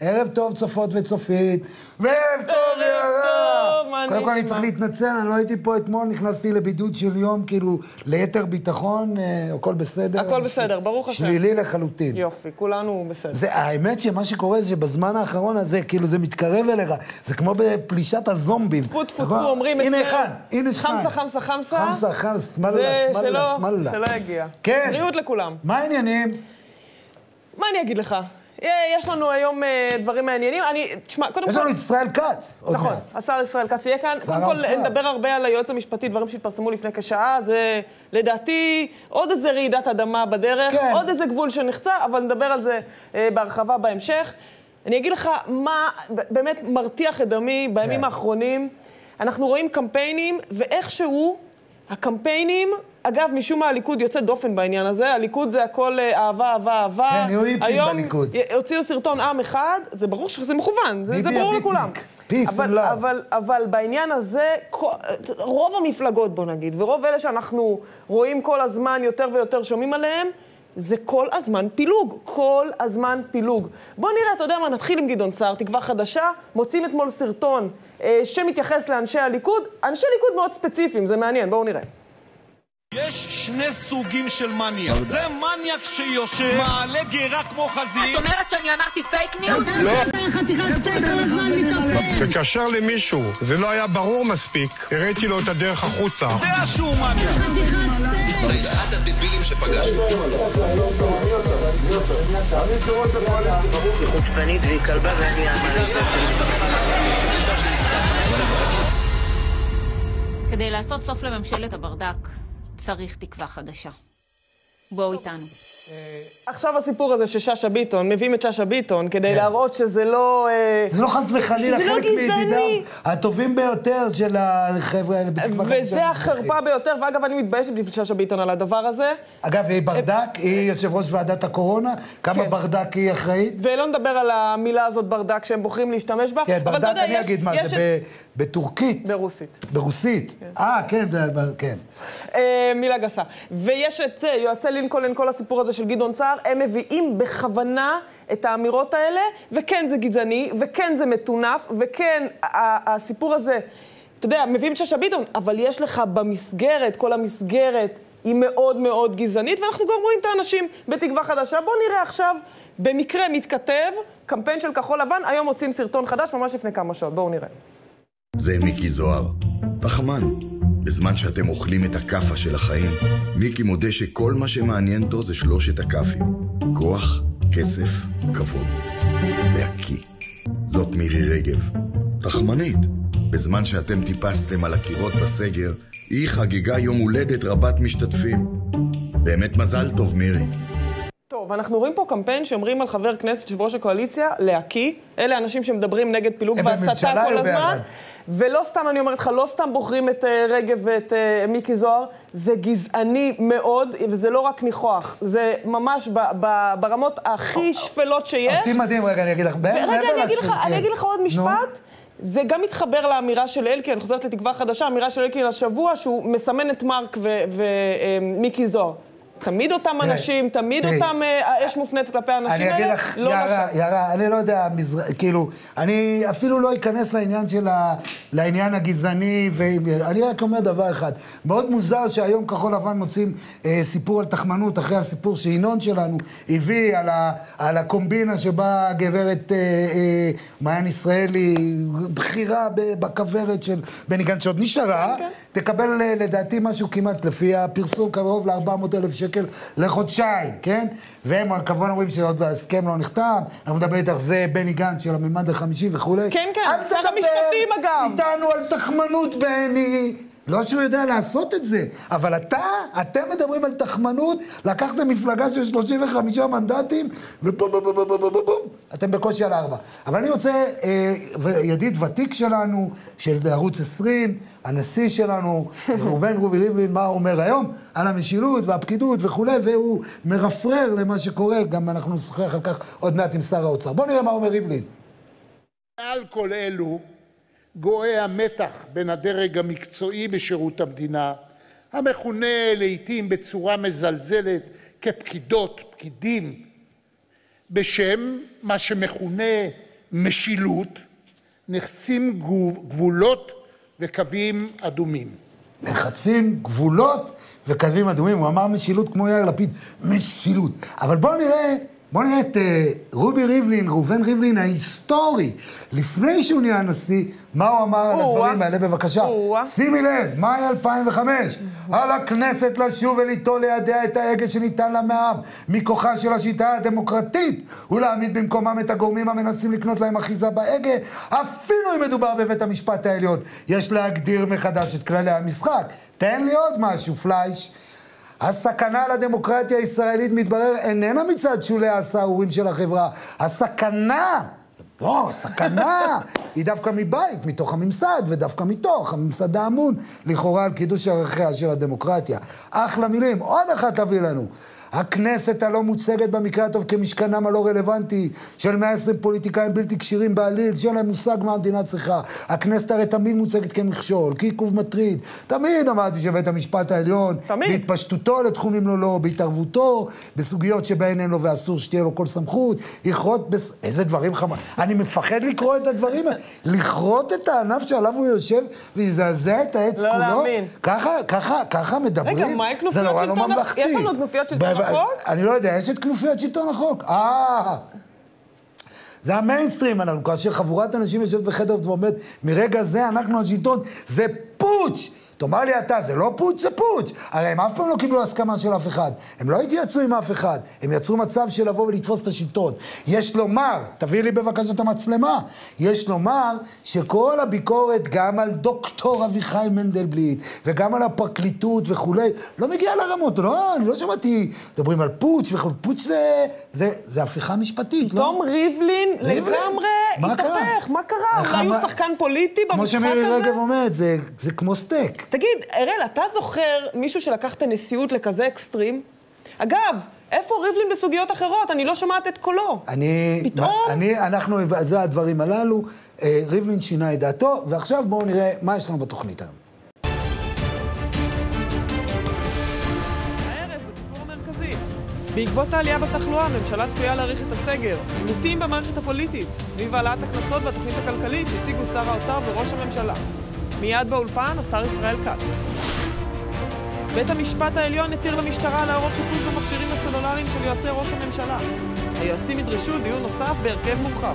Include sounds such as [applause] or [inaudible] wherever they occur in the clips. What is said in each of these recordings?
ערב טוב, צופות וצופים, טוב, ערב יאללה. טוב, מה קודם כל אני? צריך להתנצל, אני לא הייתי פה אתמול, נכנסתי לבידוד של יום, כאילו, ליתר ביטחון, אה, הכל בסדר. הכל בסדר, ברוך השם. שלילי לחלוטין. יופי, כולנו בסדר. זה, האמת שמה שקורה זה שבזמן האחרון הזה, כאילו זה מתקרב אליך, זה כמו בפלישת הזומבים. טפו טפו? טפו אומרים הנה אצלנו. אחד, הנה שניים. חמסה, חמסה, חמסה. חמסה, חמסה, סמאללה, זה סמאללה, שלא- סמאללה. שלא יגיע. כן. בריאות לכולם. מה העניינים? מה אני אגיד לך? אה, יש לנו היום אה, דברים מעניינים. אני, תשמע, קודם יש כל... לנו את ישראל כץ, עוד נכון, מעט. השר ישראל כץ יהיה כאן. קודם כל. נדבר הרבה על היועץ המשפטי, דברים שהתפרסמו לפני כשעה. זה לדעתי עוד איזה רעידת אדמה בדרך, כן. עוד איזה גבול שנחצה, אבל נדבר על זה אה, בהרחבה בהמשך. אני אגיד לך מה באמת מרתיח את דמי בימים כן. האחרונים. אנחנו רואים קמפיינים, ואיכשהו הקמפיינים, אגב, משום מה הליכוד יוצא דופן בעניין הזה. הליכוד זה הכל אה, אהבה, אהבה, אהבה. כן, נהיו היפים היום בליכוד. הוציאו סרטון עם אחד, זה ברור שזה מכוון, זה, זה ברור. לכולם. Peace אבל. אבל, אבל בעניין הזה, רוב המפלגות, בוא נגיד, ורוב אלה שאנחנו רואים כל הזמן, יותר ויותר שומעים עליהם, זה כל הזמן פילוג, כל הזמן פילוג. בוא נראה, אתה יודע מה, נתחיל עם גדעון סער, תקווה חדשה, מוצאים אתמול סרטון שמתייחס לאנשי הליכוד, אנשי ליכוד מאוד ספציפיים, זה מעניין, בואו נראה. יש שני סוגים של מניאק. זה מניאק שיושב, מעלה גרה כמו חזיר. את אומרת שאני אמרתי fake news? מתאפר. וכאשר למישהו זה לא היה ברור מספיק, הראיתי לו את הדרך החוצה. יודע שהוא מניאק. אחד הדבילים שפגשתי. חוצפנית והיא כלבה ואני כדי לעשות סוף לממשלת הברדק, צריך תקווה חדשה. בואו איתנו. עכשיו הסיפור הזה ששאשא ביטון, מביאים את שאשא ביטון כדי כן. להראות שזה לא... אה, זה לא חס וחלילה, לא חלק גזעני. מידידיו הטובים ביותר של החבר'ה האלה בתקווה וזה החרפה. ביותר, ואגב, אני מתביישת בפני שאשא ביטון על הדבר הזה. אגב, היא ברדק, היא יושב ראש ועדת הקורונה, כמה כן. ברדק היא אחראית? ולא נדבר על המילה הזאת ברדק שהם בוחרים להשתמש בה. כן, ברדק, אני יש- אגיד מה יש זה, בטורקית. ברוסית. ברוסית. אה, כן, ב- כן. אה, מילה גסה. ויש את אה, יועצי לינקולן, כל הסיפור הזה של גדעון סער, הם מביאים בכוונה את האמירות האלה, וכן זה גזעני, וכן זה מטונף, וכן הסיפור הזה, אתה יודע, מביאים את שאשא ביטון, אבל יש לך במסגרת, כל המסגרת היא מאוד מאוד גזענית, ואנחנו גם רואים את האנשים בתקווה חדשה. בואו נראה עכשיו, במקרה מתכתב, קמפיין של כחול לבן, היום מוצאים סרטון חדש, ממש לפני כמה שעות. בואו נראה. זה מיקי זוהר. תחמן. בזמן שאתם אוכלים את הכאפה של החיים, מיקי מודה שכל מה שמעניין אותו זה שלושת הכאפים. כוח, כסף, כבוד. והקיא. זאת מירי רגב. תחמנית. בזמן שאתם טיפסתם על הקירות בסגר, היא חגגה יום הולדת רבת משתתפים. באמת מזל טוב, מירי. טוב, אנחנו רואים פה קמפיין שאומרים על חבר כנסת, יושב ראש הקואליציה, להקיא. אלה אנשים שמדברים נגד פילוג הם והסתה בממשלה כל היו הזמן. ולא סתם, אני אומרת לך, לא סתם בוחרים את אה, רגב ואת אה, מיקי זוהר, זה גזעני מאוד, וזה לא רק ניחוח, זה ממש ב- ב- ברמות הכי שפלות שיש. אותי מדהים, רגע, אני אגיד לך. מעבר ורגע, אני אגיד לך, אני. אגיד לך עוד נו. משפט. זה גם מתחבר לאמירה של אלקין, אני חוזרת לתקווה חדשה, אמירה של אלקין השבוע, שהוא מסמן את מרק ומיקי זוהר. תמיד אותם אנשים, תמיד אותם, אה, האש מופנית כלפי האנשים אני האלה. אגיד לך, לא יערה, משהו. יערה, אני לא יודע, מזר... כאילו, אני אפילו לא אכנס לעניין של ה... לעניין הגזעני, ואני רק אומר דבר אחד, מאוד מוזר שהיום כחול לבן מוצאים אה, סיפור על תחמנות, אחרי הסיפור שינון שלנו הביא על, ה... על הקומבינה שבה הגברת אה, אה, מעיין ישראלי, בכירה בכוורת של בני גנץ, שעוד נשארה, כן. תקבל אה, לדעתי משהו כמעט, לפי הפרסום, קרוב ל-400 אלף שקל לחודשיים, כן? והם כמובן אומרים שעוד ההסכם לא נחתם, אנחנו מדברים איתך, זה בני גנץ של הממד החמישי וכולי. כן, כן, אל שר תדבר המשפטים, אגב. איתנו על תחמנות, בני. לא שהוא יודע לעשות את זה, אבל אתה, אתם מדברים על תחמנות, לקחתם מפלגה של 35 מנדטים, ובום בום בום בום בום בום בום, אתם בקושי על ארבע. אבל אני רוצה, אה, ידיד ותיק שלנו, של ערוץ 20, הנשיא שלנו, [laughs] ראובן רובי ריבלין, מה הוא אומר היום על המשילות והפקידות וכולי, והוא מרפרר למה שקורה, גם אנחנו נשוחח על כך עוד מעט עם שר האוצר. בואו נראה מה אומר ריבלין. מעל כל אלו גואה המתח בין הדרג המקצועי בשירות המדינה, המכונה לעתים בצורה מזלזלת כפקידות, פקידים, בשם מה שמכונה משילות נחצים גבו- גבולות וקווים אדומים. נחצים גבולות וקווים אדומים. הוא אמר משילות כמו יאיר לפיד, משילות. אבל בואו נראה, בואו נראה את אה, רובי ריבלין, ראובן ריבלין ההיסטורי, לפני שהוא נהיה נשיא, מה הוא אמר על. הדברים האלה, בבקשה. שימי לב, מאי 2005, על הכנסת לשוב וליטול לידיה את ההגה שניתן לה מהעם, מכוחה של השיטה הדמוקרטית, ולהעמיד במקומם את הגורמים המנסים לקנות להם אחיזה בהגה, אפילו אם מדובר בבית המשפט העליון. יש להגדיר מחדש את כללי המשחק. תן לי עוד משהו, פלייש. הסכנה לדמוקרטיה הישראלית, מתברר, איננה מצד שולי הסהרורים של החברה. הסכנה, לא, הסכנה, [laughs] היא דווקא מבית, מתוך הממסד, ודווקא מתוך הממסד האמון, לכאורה על קידוש ערכיה של הדמוקרטיה. אחלה מילים, עוד אחת תביא לנו. הכנסת הלא מוצגת במקרה הטוב כמשכנם הלא רלוונטי של 120 פוליטיקאים בלתי כשירים בעליל, שאין להם מושג מה המדינה צריכה. הכנסת הרי תמיד מוצגת כמכשול, כעיכוב מטריד. תמיד אמרתי שבית המשפט העליון, תמיד. בהתפשטותו לתחומים לא לו, בהתערבותו, בסוגיות שבהן אין לו ואסור שתהיה לו כל סמכות, יכרות בס... איזה דברים חמור. אני מפחד לקרוא את הדברים האלה. לכרות את הענף שעליו הוא יושב ויזעזע את העץ לא כולו. להאמין. ככה, ככה, ככה מדברים? רגע, מה עם כנופיות לא שלטון? ממלכתי. יש לנו כנופיות שלטון החוק? אני לא יודע, יש את כנופיות שלטון החוק. אה... זה המיינסטרים, אנחנו, כאשר חבורת אנשים יושבת בחדר ואומרת, מרגע זה אנחנו השלטון, זה פוטש! תאמר לי אתה, זה לא פוטש, זה פוטש. הרי הם אף פעם לא קיבלו הסכמה של אף אחד. הם לא התייעצו עם אף אחד. הם יצרו מצב של לבוא ולתפוס את השלטון. יש לומר, תביא לי בבקשה את המצלמה, יש לומר שכל הביקורת, גם על דוקטור אביחי מנדלבליט, וגם על הפרקליטות וכולי, לא מגיעה לרמות. לא, אני לא שמעתי, מדברים על פוטש וכו'. פוטש זה, זה, זה הפיכה משפטית, לא? תום ריבלין? לגמרי? התהפך, מה קרה? אולי הוא אמר- שחקן פוליטי כמו במשחק שמירי הזה? רגב אומרת, זה, זה כמו סטייק. תגיד, אראל, אתה זוכר מישהו שלקח את הנשיאות לכזה אקסטרים? אגב, איפה ריבלין בסוגיות אחרות? אני לא שומעת את קולו. אני, פתאום? אני, אנחנו, זה הדברים הללו, אה, ריבלין שינה את דעתו, ועכשיו בואו נראה מה יש לנו בתוכנית היום. בעקבות העלייה בתחלואה, הממשלה צפויה להאריך את הסגר. עימותים במערכת הפוליטית, סביב העלאת הקנסות והתוכנית הכלכלית שהציגו שר האוצר וראש הממשלה. מיד באולפן, השר ישראל כץ. בית המשפט העליון התיר למשטרה להורות חיפוש במכשירים הסלולריים של יועצי ראש הממשלה. היועצים ידרשו דיון נוסף בהרכב מורחב.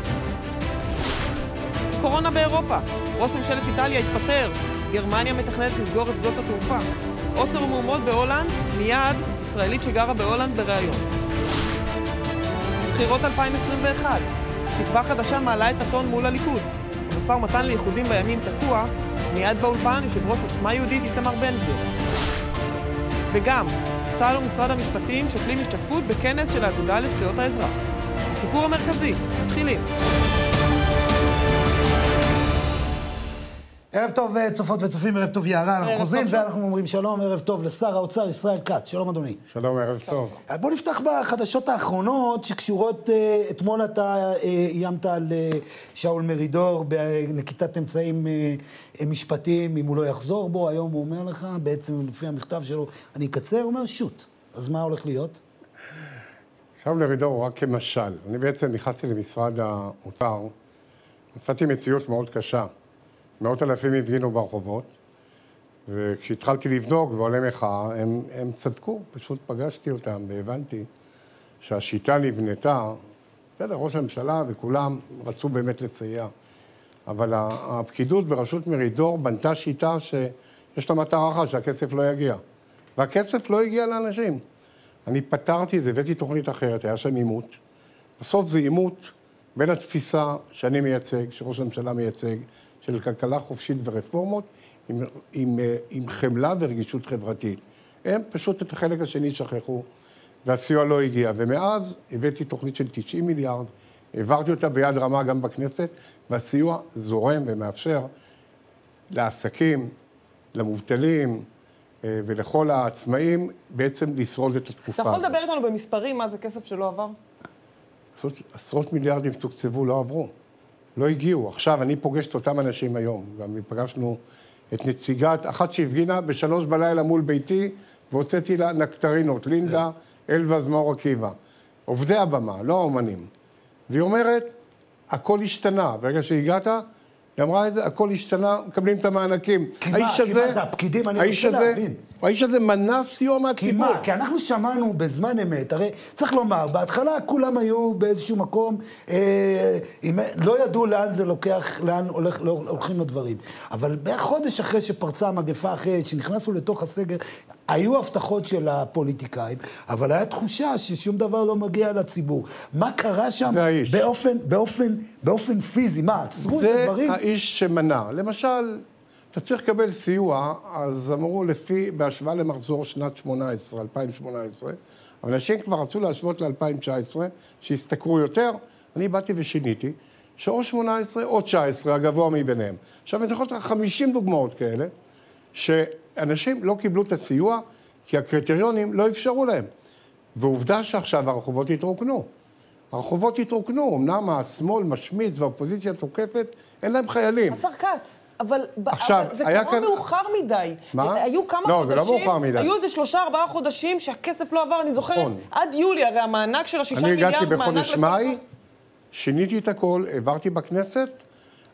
קורונה באירופה. ראש ממשלת איטליה התפטר. גרמניה מתכננת לסגור את שדות התעופה. עוצר ומהומות בהולנד, מיד ישראלית שגרה בהולנד בריאיון. בחירות 2021. תקווה חדשה מעלה את הטון מול הליכוד. המשא ומתן לאיחודים בימין תקוע, מיד באולפן יושב ראש עוצמה יהודית איתמר בן גביר. וגם, צה"ל ומשרד המשפטים שוקלים השתתפות בכנס של האגודה לזכויות האזרח. הסיפור המרכזי, מתחילים. ערב טוב אה, צופות וצופים, ערב טוב יערה, אנחנו חוזרים. ואנחנו אומרים שלום, ערב טוב לשר האוצר ישראל כץ, שלום אדוני. שלום, ערב טוב. אה, בוא נפתח בחדשות האחרונות שקשורות, אה, אתמול אתה איימת על שאול מרידור בנקיטת אמצעים משפטיים, אם הוא לא יחזור בו, היום הוא אומר לך, בעצם לפי המכתב שלו, אני אקצר, הוא אומר שוט. אז מה הולך להיות? עכשיו לרידור הוא רק כמשל. אני בעצם נכנסתי למשרד האוצר, מצאתי מציאות מאוד קשה. מאות אלפים הפגינו ברחובות, וכשהתחלתי לבדוק ועולה מחאה, הם, הם צדקו, פשוט פגשתי אותם והבנתי שהשיטה נבנתה, בסדר, ראש הממשלה וכולם רצו באמת לסייע, אבל הפקידות בראשות מרידור בנתה שיטה שיש לה מטרה אחת, שהכסף לא יגיע. והכסף לא הגיע לאנשים. אני פתרתי את זה, הבאתי תוכנית אחרת, היה שם עימות. בסוף זה עימות בין התפיסה שאני מייצג, שראש הממשלה מייצג, של כלכלה חופשית ורפורמות, עם, עם, אה, עם חמלה ורגישות חברתית. הם פשוט את החלק השני שכחו, והסיוע לא הגיע. ומאז הבאתי תוכנית של 90 מיליארד, העברתי אותה ביד רמה גם בכנסת, והסיוע זורם ומאפשר לעסקים, למובטלים אה, ולכל העצמאים בעצם לשרוד את אתה התקופה יכול הזאת. לדבר איתנו במספרים מה זה כסף שלא עבר? פשוט עשרות מיליארדים תוקצבו, לא עברו. לא הגיעו. עכשיו, אני פוגש את אותם אנשים היום. גם פגשנו את נציגת, אחת שהפגינה בשלוש בלילה מול ביתי, והוצאתי לה נקטרינות, לינדה אלבז מאור עקיבא. עובדי הבמה, לא האומנים. והיא אומרת, הכל השתנה. ברגע שהגעת, היא אמרה את זה, הכל השתנה, מקבלים את המענקים. כי מה, כי מה זה הפקידים? אני רוצה להבין. האיש הזה מנע סיוע כי מהציבור. מה? כי אנחנו שמענו בזמן אמת, הרי צריך לומר, בהתחלה כולם היו באיזשהו מקום, אה, עם, לא ידעו לאן זה לוקח, לאן הולך, לא, הולכים הדברים. אבל בערך חודש אחרי שפרצה המגפה, אחרי שנכנסנו לתוך הסגר, היו הבטחות של הפוליטיקאים, אבל הייתה תחושה ששום דבר לא מגיע לציבור. מה קרה שם זה האיש. באופן, באופן, באופן פיזי? מה, עצרו את זה הדברים? האיש שמנע. למשל, אתה צריך לקבל סיוע, אז אמרו לפי, בהשוואה למחזור שנת 18, 2018, אבל אנשים כבר רצו להשוות ל-2019, שהשתכרו יותר, אני באתי ושיניתי, שאו 18 או 19, הגבוה מביניהם. עכשיו, אני יכול לתת לך 50 דוגמאות כאלה, שאנשים לא קיבלו את הסיוע, כי הקריטריונים לא אפשרו להם. ועובדה שעכשיו הרחובות התרוקנו. הרחובות התרוקנו, אמנם השמאל משמיץ והאופוזיציה תוקפת, אין להם חיילים. השר כץ, אבל, עכשיו, אבל זה קרה כאן- מאוחר מדי. מה? היו כמה לא, חודשים, זה לא מאוחר מדי. היו איזה שלושה, ארבעה חודשים שהכסף לא עבר, אני זוכרת, נכון. עד יולי, הרי המענק של השישה אני מיליארד, הגעתי מענק בחודש לכל מאי, אחד. שיניתי את הכל, העברתי בכנסת.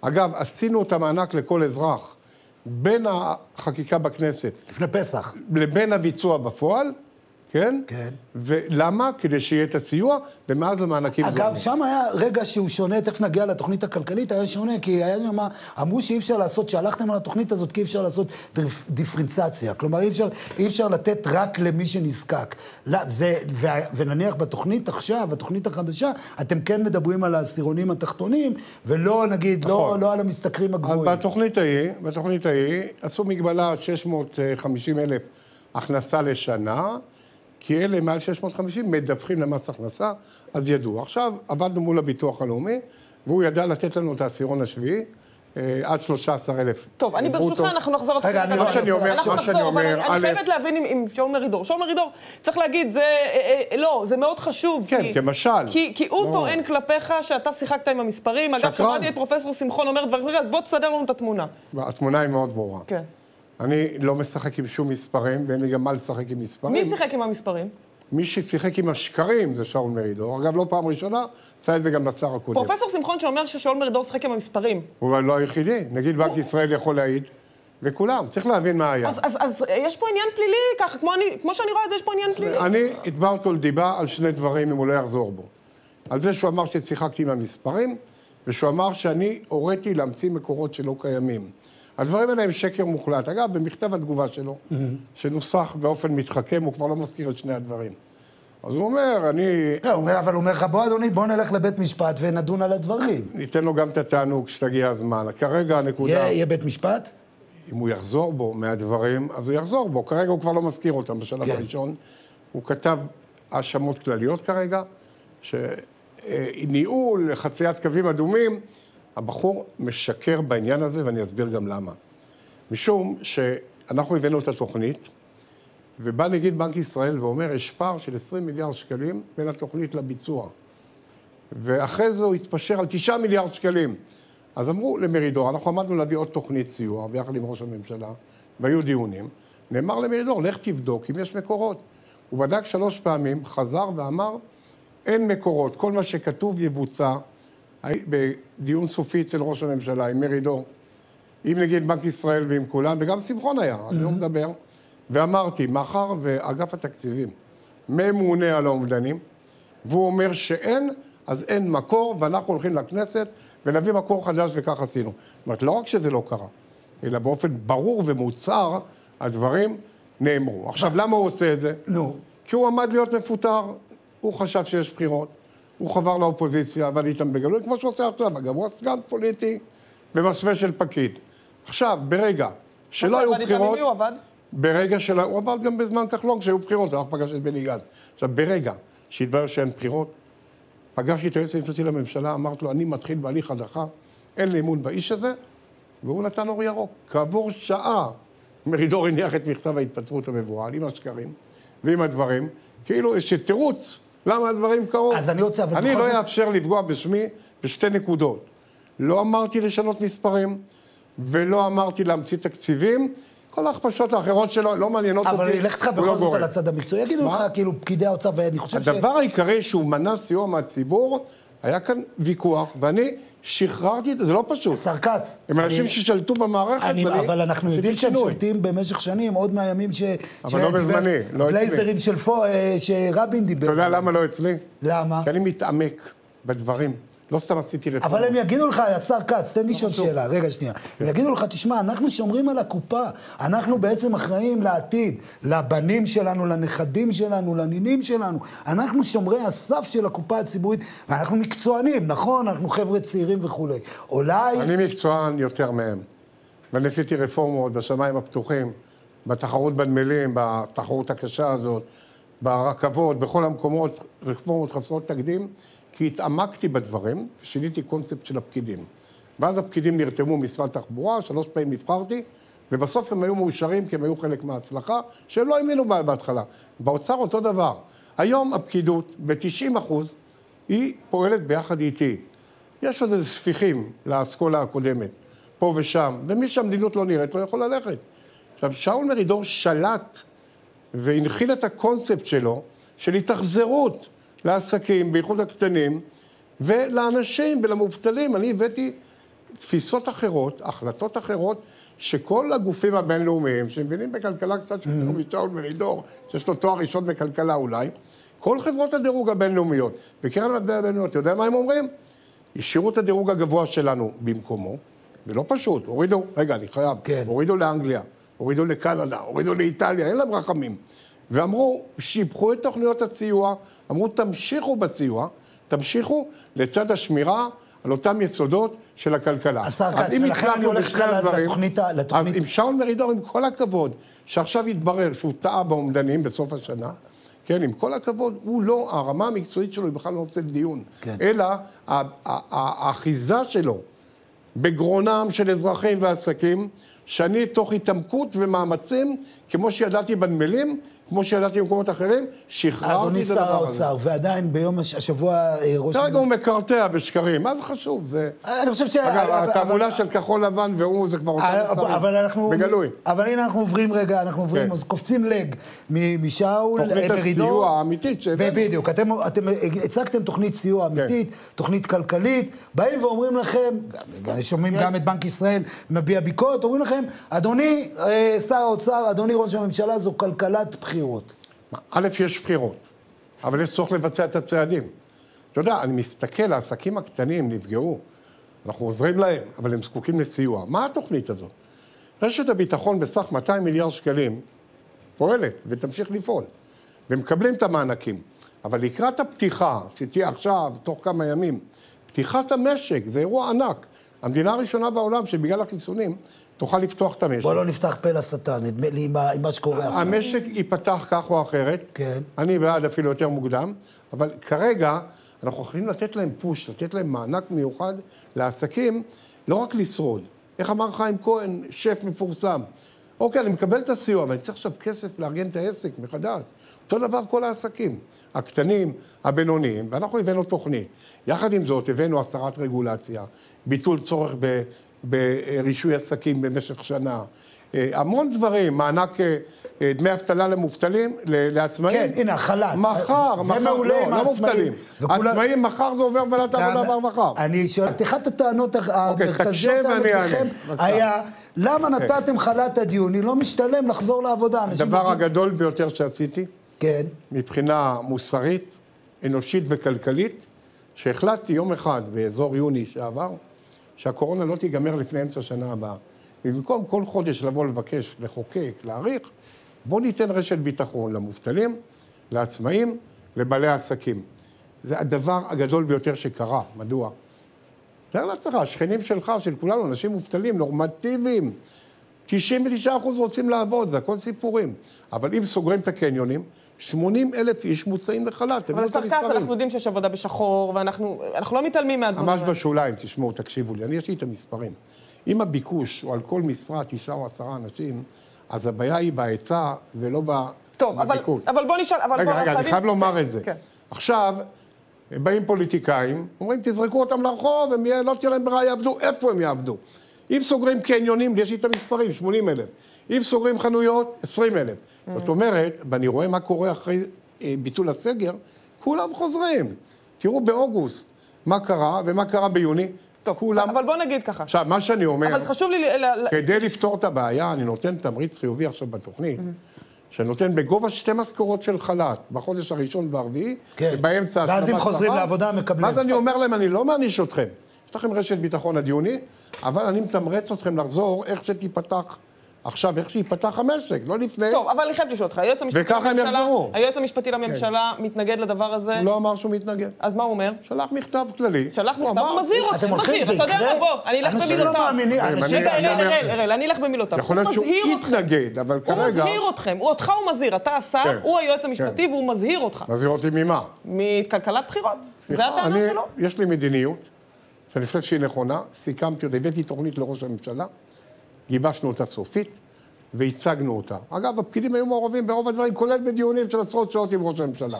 אגב, עשינו את המענק לכל אזרח בין החקיקה בכנסת לפני פסח. לבין הביצוע בפועל, כן? כן. ולמה? כדי שיהיה את הסיוע, ומאז המענקים אגב. שם היה רגע שהוא שונה, תכף נגיע לתוכנית הכלכלית, היה שונה, כי היה שם, אמרו שאי אפשר לעשות, שהלכתם על התוכנית הזאת, כי אי אפשר לעשות דיפ- דיפרנציאציה. כלומר, אי אפשר, אי אפשר לתת רק למי שנזקק. לא, זה, ו, ונניח בתוכנית עכשיו, בתוכנית החדשה, אתם כן מדברים על העשירונים התחתונים, ולא, נגיד, לא, נכון. לא על המשתכרים אז הגבוהים. בתוכנית ההיא, בתוכנית ההיא, עשו מגבלה עד 650 אלף הכנסה לשנה, כי אלה מעל 650 מדווחים למס הכנסה, אז ידעו. עכשיו עבדנו מול הביטוח הלאומי, והוא ידע לתת לנו את העשירון השביעי, אה, עד 13 אלף. טוב, אני ברשותך, אנחנו נחזור רגע, לתוכנית אני- מה שאני אומר- אנחנו מה שאני אומר, אני- אני א', חייבת להבין עם- שאול מרידור. שאול מרידור, צריך להגיד, זה... אה, אה, לא, זה מאוד חשוב. כן, כמשל. כי כי הוא לא. טוען כלפיך שאתה שיחקת עם המספרים. אגב. שמעתי את פרופסור שמחון אומר דברים אז בוא תסדר לנו את התמונה. התמונה היא מאוד ברורה. כן. אני לא משחק עם שום מספרים, ואין לי גם מה לשחק עם מספרים. מי שיחק עם המספרים? מי ששיחק עם השקרים זה שאול מרידור. אגב, לא פעם ראשונה, עשה את זה גם לשר הקודם. פרופסור שמחון שאומר ששאול מרידור שיחק עם המספרים. הוא לא היחידי. נגיד בנק ישראל יכול להעיד, וכולם. צריך להבין מה היה. אז, אז, אז יש פה עניין פלילי, ככה, כמו, אני, כמו שאני רואה את זה, יש פה עניין פלילי. אני אתבע אותו לדיבה על שני דברים, אם הוא לא יחזור בו. על זה שהוא אמר ששיחקתי עם המספרים, ושהוא אמר שאני הוריתי להמציא מקורות שלא קיימים. הדברים האלה הם שקר מוחלט. אגב, במכתב התגובה שלו, שנוסח באופן מתחכם, הוא כבר לא מזכיר את שני הדברים. אז הוא אומר, אני לא, אומר, אבל הוא אומר לך, בוא אדוני, בוא נלך לבית משפט ונדון על הדברים. ניתן לו גם את התענוג כשתגיע הזמן. כרגע הנקודה, יהיה יהיה בית משפט? אם הוא יחזור בו מהדברים, אז הוא יחזור בו. כרגע הוא כבר לא מזכיר אותם בשלב כן. הראשון. הוא כתב האשמות כלליות כרגע, שניהול, חציית קווים אדומים. הבחור משקר בעניין הזה, ואני אסביר גם למה. משום שאנחנו הבאנו את התוכנית, ובא נגיד בנק ישראל ואומר, יש פער של 20 מיליארד שקלים בין התוכנית לביצוע. ואחרי זה הוא התפשר על 9 מיליארד שקלים. אז אמרו למרידור, אנחנו עמדנו להביא עוד תוכנית סיוע, ביחד עם ראש הממשלה, והיו דיונים. נאמר למרידור, לך תבדוק אם יש מקורות. הוא בדק שלוש פעמים, חזר ואמר, אין מקורות, כל מה שכתוב יבוצע. בדיון סופי אצל ראש הממשלה עם מרידור, עם נגיד בנק ישראל ועם כולם, וגם שמחון היה, אני לא מדבר. ואמרתי, מאחר ואגף התקציבים ממונה על האומדנים, והוא אומר שאין, אז אין מקור, ואנחנו הולכים לכנסת ונביא מקור חדש, וכך עשינו. זאת אומרת, לא רק שזה לא קרה, אלא באופן ברור ומוצהר, הדברים נאמרו. עכשיו, למה הוא עושה את זה? נו. כי הוא עמד להיות מפוטר, הוא חשב שיש בחירות, הוא חבר לאופוזיציה, עבד איתם בגלוי, כמו שהוא עושה עכשיו, אגב, הוא סגן פוליטי במסווה של פקיד. עכשיו, ברגע שלא היו בחירות, מי הוא עבד? ברגע של... הוא עבד גם בזמן כחלון, כשהיו בחירות, אנחנו פגש את בני גנץ. עכשיו, ברגע שהתברר שאין בחירות, פגשתי את היועץ המשפטי לממשלה, אמרתי לו, אני מתחיל בהליך הדחה, אין לי אמון באיש הזה, והוא נתן אור ירוק. כעבור שעה, מרידור הניח את מכתב ההתפטרות המבוהל, עם השקרים ועם הדברים, כאילו יש תירוץ למה הדברים קרו. אז אני רוצה, אבל אני לא אאפשר לפגוע בשמי בשתי נקודות. לא אמרתי לשנות מספרים, ולא אמרתי להמציא תקציבים. כל ההכפשות האחרות שלו לא מעניינות אותי. אבל אלך איתך לא בכל זאת. על הצד המקצועי. יגידו? לך, כאילו, פקידי האוצר, ואני חושב ש... הדבר העיקרי שהוא מנע סיוע מהציבור, היה כאן ויכוח, ואני שחררתי את זה, זה לא פשוט. השר כץ. הם אנשים אני- ששלטו במערכת, אני, ואני אבל אנחנו יודעים שהם. שולטים במשך שנים, עוד מהימים ש... אבל לא שדיבר- בזמני, לא אצלי. בלייזרים של פו... אה, שרבין דיבר. אתה יודע למה לא אצלי? למה? כי אני מתעמק בדברים. לא סתם עשיתי רפורמה. אבל הם יגידו לך, השר כץ, תן לי לשאול שאלה, רגע שנייה. הם יגידו לך, תשמע, אנחנו שומרים על הקופה, אנחנו בעצם אחראים לעתיד, לבנים שלנו, לנכדים שלנו, לנינים שלנו. אנחנו שומרי הסף של הקופה הציבורית, ואנחנו מקצוענים, נכון? אנחנו חבר'ה צעירים וכולי. אולי... אני מקצוען יותר מהם. ואני עשיתי רפורמות בשמיים הפתוחים, בתחרות בנמלים, בתחרות הקשה הזאת, ברכבות, בכל המקומות, רפורמות חסרות תקדים, כי התעמקתי בדברים, שיניתי קונספט של הפקידים. ואז הפקידים נרתמו משרד תחבורה, שלוש פעמים נבחרתי, ובסוף הם היו מאושרים כי הם היו חלק מההצלחה, שהם לא האמינו בה בהתחלה. באוצר אותו דבר. היום הפקידות, ב-90 אחוז, היא פועלת ביחד איתי. יש עוד איזה ספיחים לאסכולה הקודמת, פה ושם, ומי שהמדינות לא נראית לא יכול ללכת. עכשיו, שאול מרידור שלט והנחיל את הקונספט שלו, של התאכזרות לעסקים, בייחוד הקטנים, ולאנשים ולמובטלים. אני הבאתי תפיסות אחרות, החלטות אחרות, שכל הגופים הבינלאומיים, שמבינים בכלכלה קצת יותר משאול מרידור, שיש לו תואר ראשון בכלכלה אולי, כל חברות הדירוג הבינלאומיות, וקרן המטבע הבינלאומיות, אתה יודע מה הם אומרים? השאירו את הדירוג הגבוה שלנו במקומו, ולא פשוט, הורידו, רגע, אני חייב, כן. הורידו לאנגליה, הורידו לקנדה, הורידו לאיטליה, אין להם רחמים. ואמרו, שיבחו את תוכניות הסיוע, אמרו, תמשיכו בסיוע, תמשיכו לצד השמירה על אותם יסודות של הכלכלה. השר כץ, אם ולכן אני הולך איתך לתוכנית אז עם שאול מרידור, עם כל הכבוד, שעכשיו התברר שהוא טעה באומדנים בסוף השנה, כן, עם כל הכבוד, הוא לא, הרמה המקצועית שלו היא בכלל לא נושא דיון, כן. אלא האחיזה שלו בגרונם של אזרחים ועסקים, שאני תוך התעמקות ומאמצים, כמו שידעתי בנמלים, כמו שידעתי במקומות אחרים, שחררתי אדוני את שר הדבר הזה. האוצר, ועדיין ביום הש- השבוע אה, ראש... כרגע הוא מקרטע בשקרים, מה זה חשוב? זה... אני חושב ש... אגב, אבל- התעמולה של כחול לבן והוא, זה כבר אותם אה. אבל אנחנו... בגלוי. אבל הנה אנחנו עוברים רגע, אנחנו עוברים, כן. אז קופצים לג משאול, תוכנית אה, מרידור. הסיוע האמיתית שהבאנו. ובדיוק, אתם, אתם הצגתם תוכנית סיוע כן. אמיתית, תוכנית כלכלית, באים ואומרים לכם, שומעים גם את בנק ישראל מביע ביקורת, אומרים לכם, אדוני אה, שר האוצר, אדוני ראש הממשלה, זו כלכלת בחירות. א', יש בחירות, אבל יש צורך לבצע את הצעדים. אתה יודע, אני מסתכל, העסקים הקטנים נפגעו, אנחנו עוזרים להם, אבל הם זקוקים לסיוע. מה התוכנית הזאת? רשת הביטחון בסך 200 מיליארד שקלים פועלת ותמשיך לפעול, ומקבלים את המענקים. אבל לקראת הפתיחה, שתהיה עכשיו, תוך כמה ימים, פתיחת המשק, זה אירוע ענק. המדינה הראשונה בעולם שבגלל החיסונים תוכל לפתוח את המשק. בוא לא נפתח פה לשטן, נדמה לי, עם מה שקורה עכשיו. המשק ייפתח כך או אחרת. כן. אני בעד אפילו יותר מוקדם, אבל כרגע אנחנו יכולים לתת להם פוש, לתת להם מענק מיוחד לעסקים, לא רק לשרוד. איך אמר חיים כהן, שף מפורסם? אוקיי, אני מקבל את הסיוע, אבל אני צריך עכשיו כסף לארגן את העסק מחדש. אותו דבר כל העסקים, הקטנים, הבינוניים, ואנחנו הבאנו תוכנית. יחד עם זאת, הבאנו הסרת רגולציה, ביטול צורך ב- ברישוי עסקים במשך שנה. אה, המון דברים, מענק אה, אה, דמי אבטלה למובטלים, לעצמאים. כן, הנה, החל"ת. מחר, זה מחר, מעולה לא, עם לא. מובטלים. וכולם- עצמאים, מחר זה עובר ועדת העבודה והרווחה. אני שואל, את אחת הטענות תקשיב המרכזיות. נגדכם. היה, למה נתתם חל"ת עד יוני? לא משתלם לחזור לעבודה. הדבר הגדול ביותר שעשיתי, כן. מבחינה מוסרית, אנושית וכלכלית, שהחלטתי יום אחד באזור יוני שעבר, שהקורונה לא תיגמר לפני אמצע שנה הבאה. ובמקום כל חודש לבוא לבקש, לחוקק, להאריך, בואו ניתן רשת ביטחון למובטלים, לעצמאים, לבעלי העסקים. זה הדבר הגדול ביותר שקרה. מדוע? תאר לעצמך, השכנים שלך, של כולנו, אנשים מובטלים, נורמטיביים. 99 אחוז רוצים לעבוד, זה הכל סיפורים. אבל אם סוגרים את הקניונים, 80 אלף איש מוצאים לחל"ת, אבל השר כץ. אנחנו יודעים שיש עבודה בשחור, ואנחנו אנחנו לא מתעלמים מהדברים ממש. בשוליים, תשמעו, תקשיבו לי, אני יש לי את המספרים. אם הביקוש הוא על כל משרה תשעה או עשרה אנשים, אז הבעיה היא בהיצע ולא ב- טוב, אבל, בביקוש. אבל בוא נשאל, אבל רגע, בוא, רגע, אני חייבים- חייב לומר כן, את זה. כן. עכשיו, באים פוליטיקאים, אומרים, תזרקו אותם לרחוב, הם לא תהיה להם ברירה, יעבדו, איפה הם יעבדו? אם סוגרים קניונים, יש לי את המספרים, 80 אלף. אם סוגרים חנויות, 20 אלף. Mm. זאת אומרת, ואני רואה מה קורה אחרי אה, ביטול הסגר, כולם חוזרים. תראו, באוגוסט, מה קרה ומה קרה ביוני. טוב, כולם... אבל בוא נגיד ככה. עכשיו, מה שאני אומר, אבל חשוב לי... כדי לפתור את הבעיה, אני נותן תמריץ חיובי עכשיו בתוכנית, שנותן בגובה שתי משכורות של חל"ת, בחודש הראשון והרביעי, כן. ובאמצע... ואז אם חוזרים שכר. לעבודה, מקבלים. ואז אני אומר להם, אני לא מעניש אתכם. יש לכם רשת ביטחון עד יוני, אבל אני מתמרץ אתכם לחזור איך שתיפתח עכשיו, איך שייפתח המשק, לא לפני. טוב, אבל אני חייבת לשאול אותך, היועץ המשפטי וככה הם לממשלה... יחזרו. כן. היועץ המשפטי לממשלה מתנגד לדבר הזה? הוא לא אמר שהוא מתנגד. אז מה הוא אומר? שלח מכתב כללי. שלח הוא מכתב, הוא מזהיר אתם אתכם, הולכים. זה אתה יודע יקרה? מה, בוא, אני אלך אנשים לא במילותיו. מאמינים, רגע, אראל, אראל, אני אלך במילותיו. יכול הוא להיות שהוא. יתנגד, אבל הוא כרגע... מזהיר אתכם, הוא- אותך הוא מזהיר, אתה השר, כן. הוא היועץ המשפטי והוא מזהיר אותך. מזהיר אותי ממה? מכלכלת בחירות. זה הטענה שלו. יש לי מדיניות, שאני חושב שהיא נכונה, סיכמתי הבאתי תוכנית לראש הממשלה, גיבשנו אותה סופית, והצגנו אותה. אגב, הפקידים היו מעורבים ברוב הדברים, כולל בדיונים של עשרות שעות עם ראש הממשלה.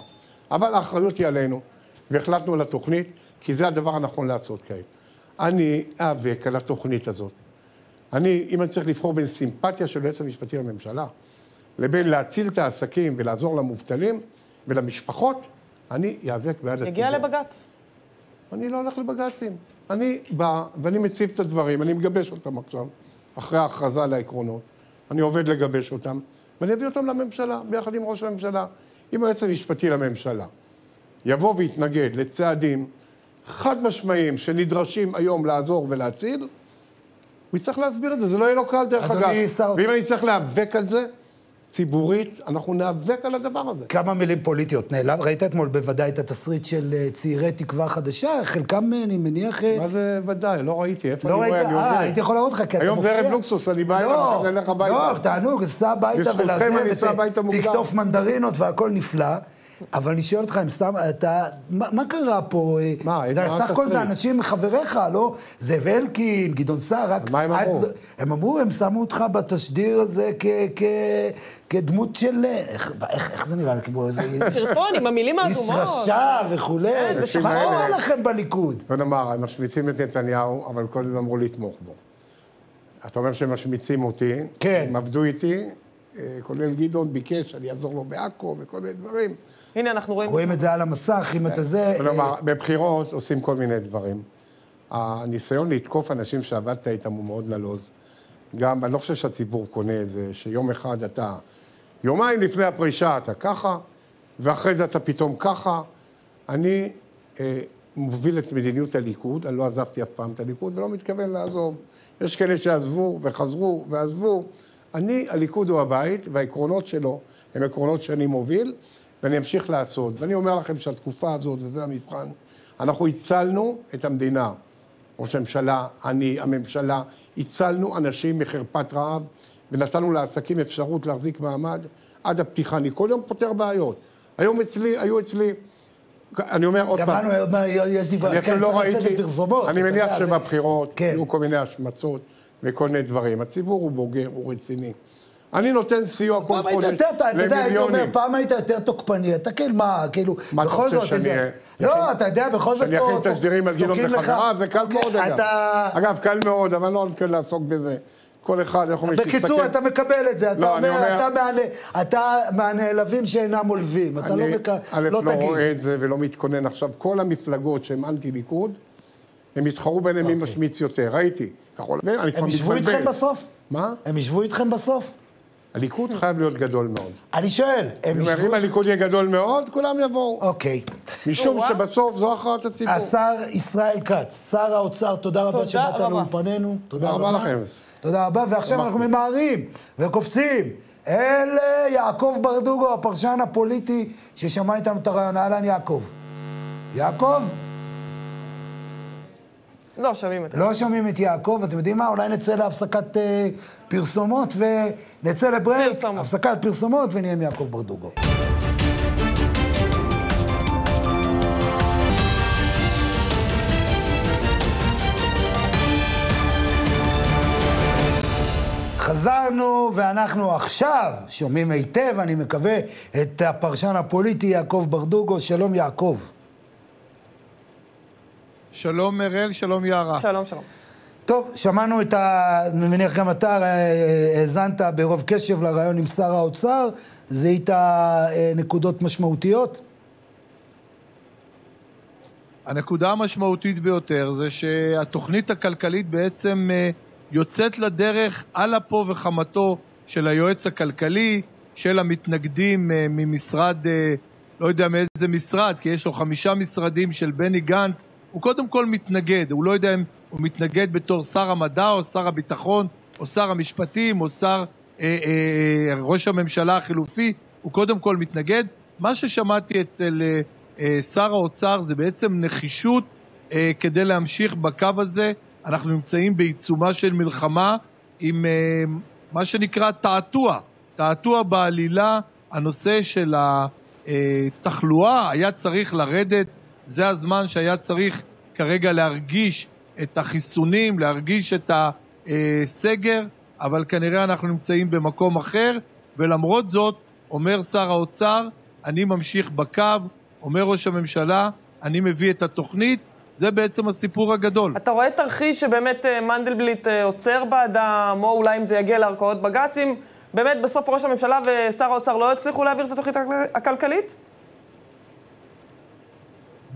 אבל האחריות היא עלינו, והחלטנו על התוכנית, כי זה הדבר הנכון לעשות כעת. אני איאבק על התוכנית הזאת. אני, אם אני צריך לבחור בין סימפתיה של היועץ המשפטי לממשלה, לבין להציל את העסקים ולעזור למובטלים ולמשפחות, אני איאבק בעד הציבור. יגיע לבג"ץ. אני לא הולך לבג"צים. אני בא ואני מציב את הדברים, אני מגבש אותם עכשיו, אחרי ההכרזה על העקרונות. אני עובד לגבש אותם, ואני אביא אותם לממשלה, ביחד עם ראש הממשלה. אם היועץ המשפטי לממשלה יבוא ויתנגד לצעדים חד משמעיים שנדרשים היום לעזור ולהציל, הוא יצטרך להסביר את זה, זה לא יהיה לו קל דרך אגב. שר- ואם אני צריך להיאבק על זה, ציבורית, אנחנו ניאבק על הדבר הזה. כמה מילים פוליטיות. נעלם, ראית אתמול בוודאי את התסריט של אה, צעירי תקווה חדשה, חלקם, אה, אני מניח... אה, מה זה ודאי? לא ראיתי, איפה לא אני ראית? רואה? אני אה. הייתי יכול להראות לך, כי אתה היום מופיע. זה ערב לוקסוס, אני בא אליו, לא, אחרי זה נלך הביתה. לא, תענוג, סע הביתה אני מוקדם. תקטוף מנדרינות והכל נפלא. אבל אני שואל אותך, הם סתם, אתה, מה, מה קרה פה? אה, מה, איזה- זה מה סך הכל זה? אנשים מחבריך, לא? זאב אלקין, גדעון סער, רק... מה הם עד- אמרו? הם אמרו, הם שמו אותך בתשדיר הזה כ, כ, כדמות של... איך, איך, איך זה נראה? כמו איזה... סרטון עם המילים איש האדומות. רשע וכולי. בשחור. מה קורה לכם בליכוד? בוא נאמר, הם משמיצים את נתניהו, אבל קודם אמרו לתמוך בו. אתה אומר שהם משמיצים אותי, כן. הם עבדו איתי, אה, כולל גדעון ביקש שאני אעזור לו בעכו וכל מיני דברים. הנה, אנחנו רואים... רואים את זה על המסך, אם אתה זה... בוא נאמר, בבחירות עושים כל מיני דברים. הניסיון לתקוף אנשים שעבדת איתם הוא מאוד נלוז. גם, אני לא חושב שהציבור קונה את זה, שיום אחד אתה, יומיים לפני הפרישה אתה ככה, ואחרי זה אתה פתאום ככה. אני אה, מוביל את מדיניות הליכוד, אני לא עזבתי אף פעם את הליכוד ולא מתכוון לעזוב. יש כאלה שעזבו וחזרו ועזבו. אני, הליכוד הוא הבית, והעקרונות שלו הם עקרונות שאני מוביל, ואני אמשיך לעשות. ואני אומר לכם שהתקופה הזאת, וזה המבחן, אנחנו הצלנו את המדינה. ראש הממשלה, אני, הממשלה, הצלנו אנשים מחרפת רעב ונתנו לעסקים אפשרות להחזיק מעמד עד הפתיחה. אני כל יום פותר בעיות. היום אצלי, היו אצלי, אני אומר עוד גם פעם, לנו עוד מעט יש לי... אפילו כן, לא צריך לצאת לפרסומות, אני מניח שבבחירות כן. יהיו כל מיני השמצות וכל מיני דברים. הציבור הוא בוגר, הוא רציני. אני נותן סיוע כל חודש יותר, אתה אתה יודע, הייתי אומר, למיליונים. פעם היית יותר תוקפני, אתה כן, מה, כאילו, אתה בכל זאת, שאני איזה... אהיה- לא, אתה יודע, בכל זאת שאני פה... אכין תשדירים על גדעון וחבריו, זה קל אוקיי, מאוד אגב. אתה... אגב, קל מאוד, אבל אני לא מתכוון לעסוק בזה. כל אחד, איך אומרים, בקיצור, שיסתכל- אתה מקבל את זה, אתה לא, אני אומר, אומר- אתה מהנ- אתה מהנעלבים שאינם עולבים, אתה לא אני, מק- א', לא לא תגיד. רואה את זה ולא מתכונן. עכשיו, כל המפלגות שהן אנטי-ליכוד, הם יתחרו ביניהם מי משמיץ יותר. ראיתי. כחול אני הם ישבו. איתכם בסוף? מה? הם ישבו איתכם בסוף? הליכוד חייב להיות גדול מאוד. אני שואל, הם ישבו... אם הליכוד יהיה גדול מאוד, כולם יבואו. אוקיי. משום. שבסוף זו הכרעת הציבור. השר ישראל כץ, שר האוצר, תודה רבה תודה שבאת. לאולפנינו. תודה רבה רבה. לכם. תודה רבה, ועכשיו אנחנו ממהרים וקופצים אל אה, יעקב ברדוגו, הפרשן הפוליטי ששמע איתנו את הרעיון. אהלן יעקב. יעקב? לא, שומעים את. לא שומעים את יעקב, אתם יודעים מה? אולי נצא להפסקת אה, פרסומות ונצא לברייק, פרסומות. הפסקת פרסומות ונהיה עם יעקב ברדוגו. חזרנו, ואנחנו עכשיו שומעים היטב, אני מקווה, את הפרשן הפוליטי יעקב ברדוגו. שלום יעקב. שלום אראל, שלום יערה. שלום, שלום. טוב, שמענו את ה... אני מניח גם אתה אה, האזנת ברוב קשב לרעיון עם שר האוצר, זיהית אה, נקודות משמעותיות? הנקודה המשמעותית ביותר זה שהתוכנית הכלכלית בעצם אה, יוצאת לדרך על אפו וחמתו של היועץ הכלכלי, של המתנגדים אה, ממשרד, אה, לא יודע מאיזה משרד, כי יש לו חמישה משרדים של בני גנץ, הוא קודם כל מתנגד, הוא לא יודע אם הוא מתנגד בתור שר המדע או שר הביטחון או שר המשפטים או שר אה, אה, ראש הממשלה החלופי, הוא קודם כל מתנגד. מה ששמעתי אצל אה, אה, שר האוצר זה בעצם נחישות אה, כדי להמשיך בקו הזה. אנחנו נמצאים בעיצומה של מלחמה עם אה, מה שנקרא תעתוע, תעתוע בעלילה, הנושא של התחלואה היה צריך לרדת, זה הזמן שהיה צריך כרגע להרגיש את החיסונים, להרגיש את הסגר, אבל כנראה אנחנו נמצאים במקום אחר, ולמרות זאת, אומר שר האוצר, אני ממשיך בקו, אומר ראש הממשלה, אני מביא את התוכנית, זה בעצם הסיפור הגדול. אתה רואה תרחיש שבאמת אה, מנדלבליט אה, עוצר באדם, או אולי אם זה יגיע לערכאות בג"צים, באמת בסוף ראש הממשלה ושר האוצר לא הצליחו להעביר את התוכנית הכלכלית?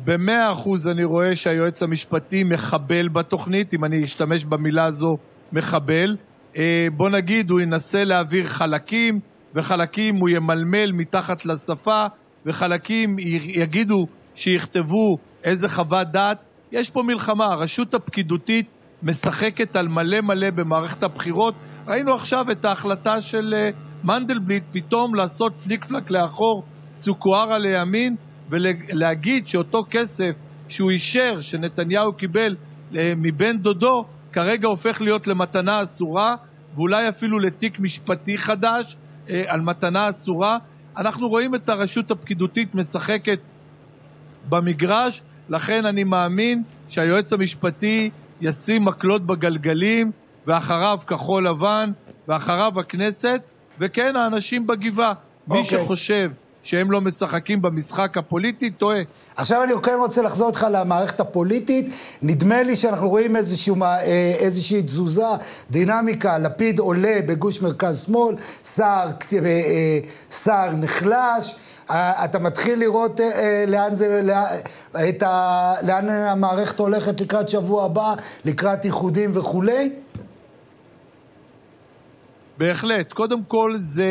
במאה אחוז אני רואה שהיועץ המשפטי מחבל בתוכנית, אם אני אשתמש במילה הזו, מחבל. אה, בוא נגיד, הוא ינסה להעביר חלקים, וחלקים הוא ימלמל מתחת לשפה, וחלקים יגידו שיכתבו איזה חוות דעת. יש פה מלחמה, הרשות הפקידותית משחקת על מלא מלא במערכת הבחירות. ראינו עכשיו את ההחלטה של אה, מנדלבליט פתאום לעשות פליק פלק לאחור, סוכוארה לימין, ולהגיד שאותו כסף שהוא אישר, שנתניהו קיבל אה, מבן דודו, כרגע הופך להיות למתנה אסורה, ואולי אפילו לתיק משפטי חדש אה, על מתנה אסורה. אנחנו רואים את הרשות הפקידותית משחקת במגרש, לכן אני מאמין שהיועץ המשפטי ישים מקלות בגלגלים, ואחריו כחול לבן, ואחריו הכנסת, וכן, האנשים בגבעה. Okay. מי אוקיי. שחושב שהם לא משחקים במשחק הפוליטי, טועה. עכשיו אני כן רוצה לחזור איתך למערכת הפוליטית. נדמה לי שאנחנו רואים איזשהו, אה, איזושהי תזוזה, דינמיקה, לפיד עולה בגוש מרכז-שמאל, סער, אה, סער נחלש. אה, אתה מתחיל לראות לאן, זה, את ה, לאן המערכת הולכת לקראת שבוע הבא, לקראת איחודים וכולי? בהחלט. קודם כל זה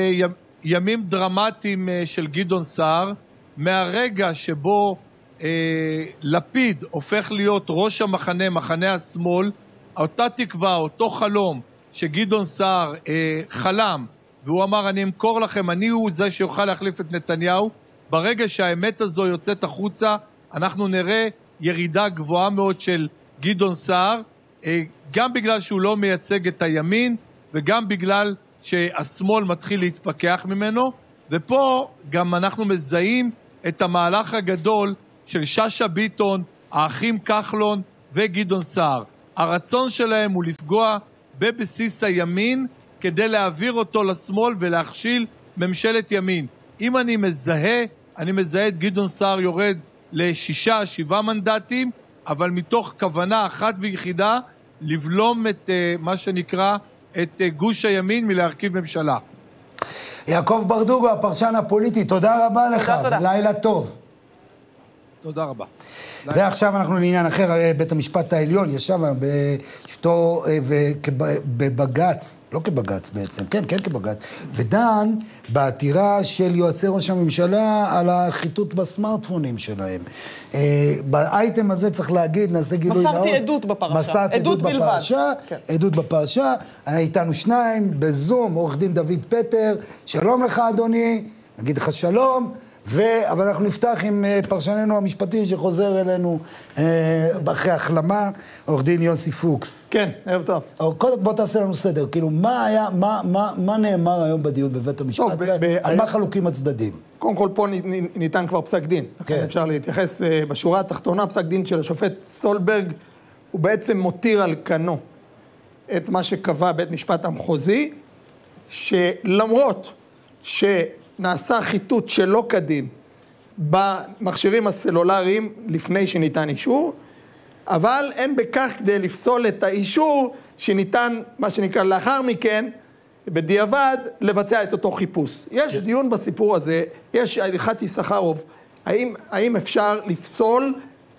ימים דרמטיים אה, של גדעון סער, מהרגע שבו אה, לפיד הופך להיות ראש המחנה, מחנה השמאל, אותה תקווה, אותו חלום שגדעון סער אה, חלם, והוא אמר, אני אמכור לכם, אני הוא זה שיוכל להחליף את נתניהו, ברגע שהאמת הזו יוצאת החוצה, אנחנו נראה ירידה גבוהה מאוד של גדעון סער, אה, גם בגלל שהוא לא מייצג את הימין וגם בגלל שהשמאל מתחיל להתפכח ממנו, ופה גם אנחנו מזהים את המהלך הגדול של שאשא ביטון, האחים כחלון וגדעון סער. הרצון שלהם הוא לפגוע בבסיס הימין כדי להעביר אותו לשמאל ולהכשיל ממשלת ימין. אם אני מזהה, אני מזהה את גדעון סער יורד לשישה, שבעה מנדטים, אבל מתוך כוונה אחת ויחידה לבלום את uh, מה שנקרא את אה, גוש הימין מלהרכיב ממשלה. יעקב ברדוגו, הפרשן הפוליטי, תודה רבה לך, תודה. לילה טוב. תודה רבה. ועכשיו אנחנו לעניין אחר, אה, בית המשפט העליון ישב בשבתו אה, בבג"ץ, לא כבג"ץ בעצם, כן, כן כבג"ץ, ודן בעתירה של יועצי ראש הממשלה על החיטוט בסמארטפונים שלהם. אה, באייטם הזה צריך להגיד, נעשה גילוי נאות. מסרתי עדות בפרשה. מסרת עדות, בפרשה. עדות בפרשה. איתנו שניים, בזום, עורך דין דוד פטר, שלום לך אדוני, נגיד לך שלום. ו... אבל אנחנו נפתח עם אה, פרשננו המשפטי שחוזר אלינו אה, אחרי החלמה, עורך דין יוסי פוקס. כן, ערב טוב. קודם בוא תעשה לנו סדר, כאילו, מה היה, מה, מה, מה נאמר היום בדיון בבית המשפט? טוב, ב- ב- על מה חלוקים הצדדים? קודם כל, פה ניתן כבר פסק דין. כן. אפשר להתייחס אה, בשורה התחתונה, פסק דין של השופט סולברג, הוא בעצם מותיר על כנו את מה שקבע בית משפט המחוזי, שלמרות ש... נעשה חיטוט שלא כדין במכשירים הסלולריים לפני שניתן אישור, אבל אין בכך כדי לפסול את האישור שניתן, מה שנקרא, לאחר מכן, בדיעבד, לבצע את אותו חיפוש. יש כן. דיון בסיפור הזה, יש הלכת יששכרוב, האם, האם אפשר לפסול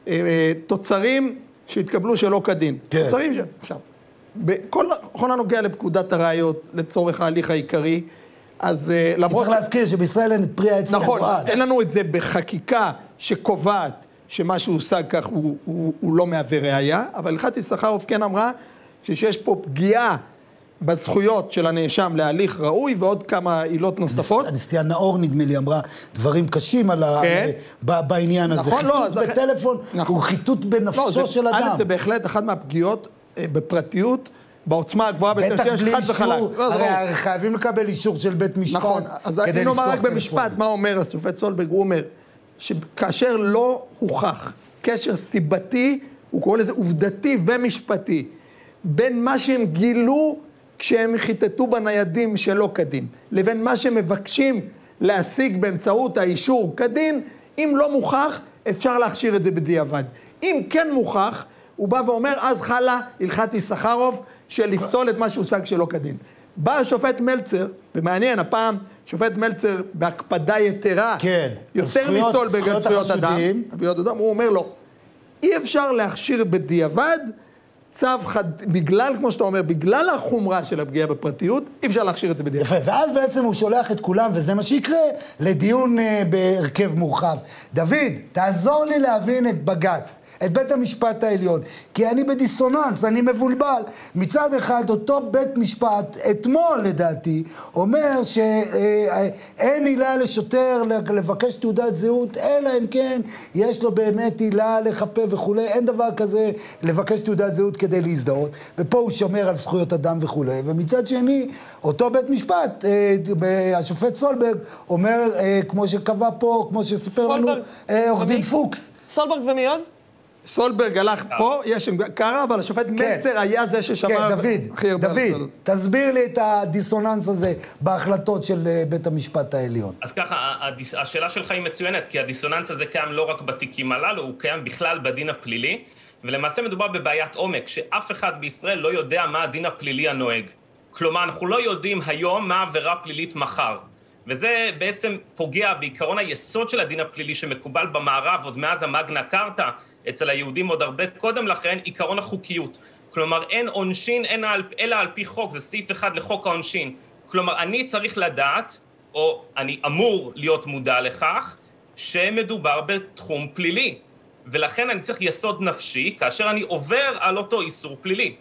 אה, תוצרים שהתקבלו שלא כדין. כן. תוצרים ש... עכשיו, בכל בכל הנוגע לפקודת הראיות, לצורך ההליך העיקרי, אז אה, למרות... צריך להזכיר שבישראל אין את פרי העץ נכון, המורעל. אין לנו את זה בחקיקה שקובעת שמה שהושג כך הוא, הוא, הוא לא מהווה ראייה, אבל הלכת יששכרוב כן אמרה שיש פה פגיעה בזכויות של הנאשם להליך ראוי ועוד כמה עילות נוספות. הנשיאה נאור, נדמה לי, אמרה דברים קשים על ה... כן. ב- בעניין הזה. נכון, לא, חיטוט בטלפון נכון. הוא חיטוט לא, בנפשו זה- של א', אדם. זה בהחלט אחת מהפגיעות אה, בפרטיות, בעוצמה הגבוהה ביותר שיש, חד וחלק. אישור, לא, זה ברור. הרי חייבים לקבל אישור של בית משפט נכון, אז כדי אני אומר לפתוח רק במשפט. מה אומר השופט סולברג, הוא אומר שכאשר לא הוכח קשר סיבתי, הוא קורא לזה עובדתי ומשפטי, בין מה שהם גילו כשהם חיטטו בניידים שלא כדין, לבין מה שהם מבקשים להשיג באמצעות האישור כדין, אם לא מוכח, אפשר להכשיר את זה בדיעבד. אם כן מוכח, הוא בא ואומר, אז חלה הלכת יששכרוב של לפסול את מה שהושג שלא כדין. בא השופט מלצר, ומעניין, הפעם שופט מלצר בהקפדה יתרה, כן, יותר מסולברג על זכויות אדם, זכויות אדם, הוא אומר לו, אי אפשר להכשיר בדיעבד צו חד... בגלל, כמו שאתה אומר, בגלל החומרה של הפגיעה בפרטיות, אי אפשר להכשיר את זה בדיעבד. יפה, ואז בעצם הוא שולח את כולם, וזה מה שיקרה, לדיון אה, בהרכב מורחב. דוד, תעזור לי להבין את בג"ץ. את בית המשפט העליון, כי אני בדיסוננס, אני מבולבל. מצד אחד, אותו בית משפט, אתמול לדעתי, אומר שאין עילה לשוטר לבקש תעודת זהות, אלא אם כן יש לו באמת עילה לחפה וכולי, אין דבר כזה לבקש תעודת זהות כדי להזדהות, ופה הוא שומר על זכויות אדם וכולי, ומצד שני, אותו בית משפט, אה, השופט סולברג, אומר, אה, כמו שקבע פה, כמו שסיפר לנו. אה, עורך דין? פוקס. סולברג ומי עוד? סולברג הלך פה, יש עם קארה, אבל השופט מלצר היה זה ששמר כן, דוד, הכי הרבה דוד. תסביר לי את הדיסוננס הזה בהחלטות של אה, בית המשפט העליון. אז ככה, הדיס- השאלה שלך היא מצוינת, כי הדיסוננס הזה קיים לא רק בתיקים הללו, הוא קיים בכלל בדין הפלילי, ולמעשה מדובר בבעיית עומק, שאף אחד בישראל לא יודע מה הדין הפלילי הנוהג. כלומר, אנחנו לא יודעים היום מה העבירה פלילית מחר. וזה בעצם פוגע בעיקרון היסוד של הדין הפלילי שמקובל במערב עוד מאז המגנה קרתא, אצל היהודים עוד הרבה קודם לכן, עיקרון החוקיות. כלומר, אין עונשין אין על- אלא על פי חוק, זה סעיף אחד לחוק העונשין. כלומר, אני צריך לדעת, או אני אמור להיות מודע לכך, שמדובר בתחום פלילי. ולכן אני צריך יסוד נפשי כאשר אני עובר על אותו איסור פלילי.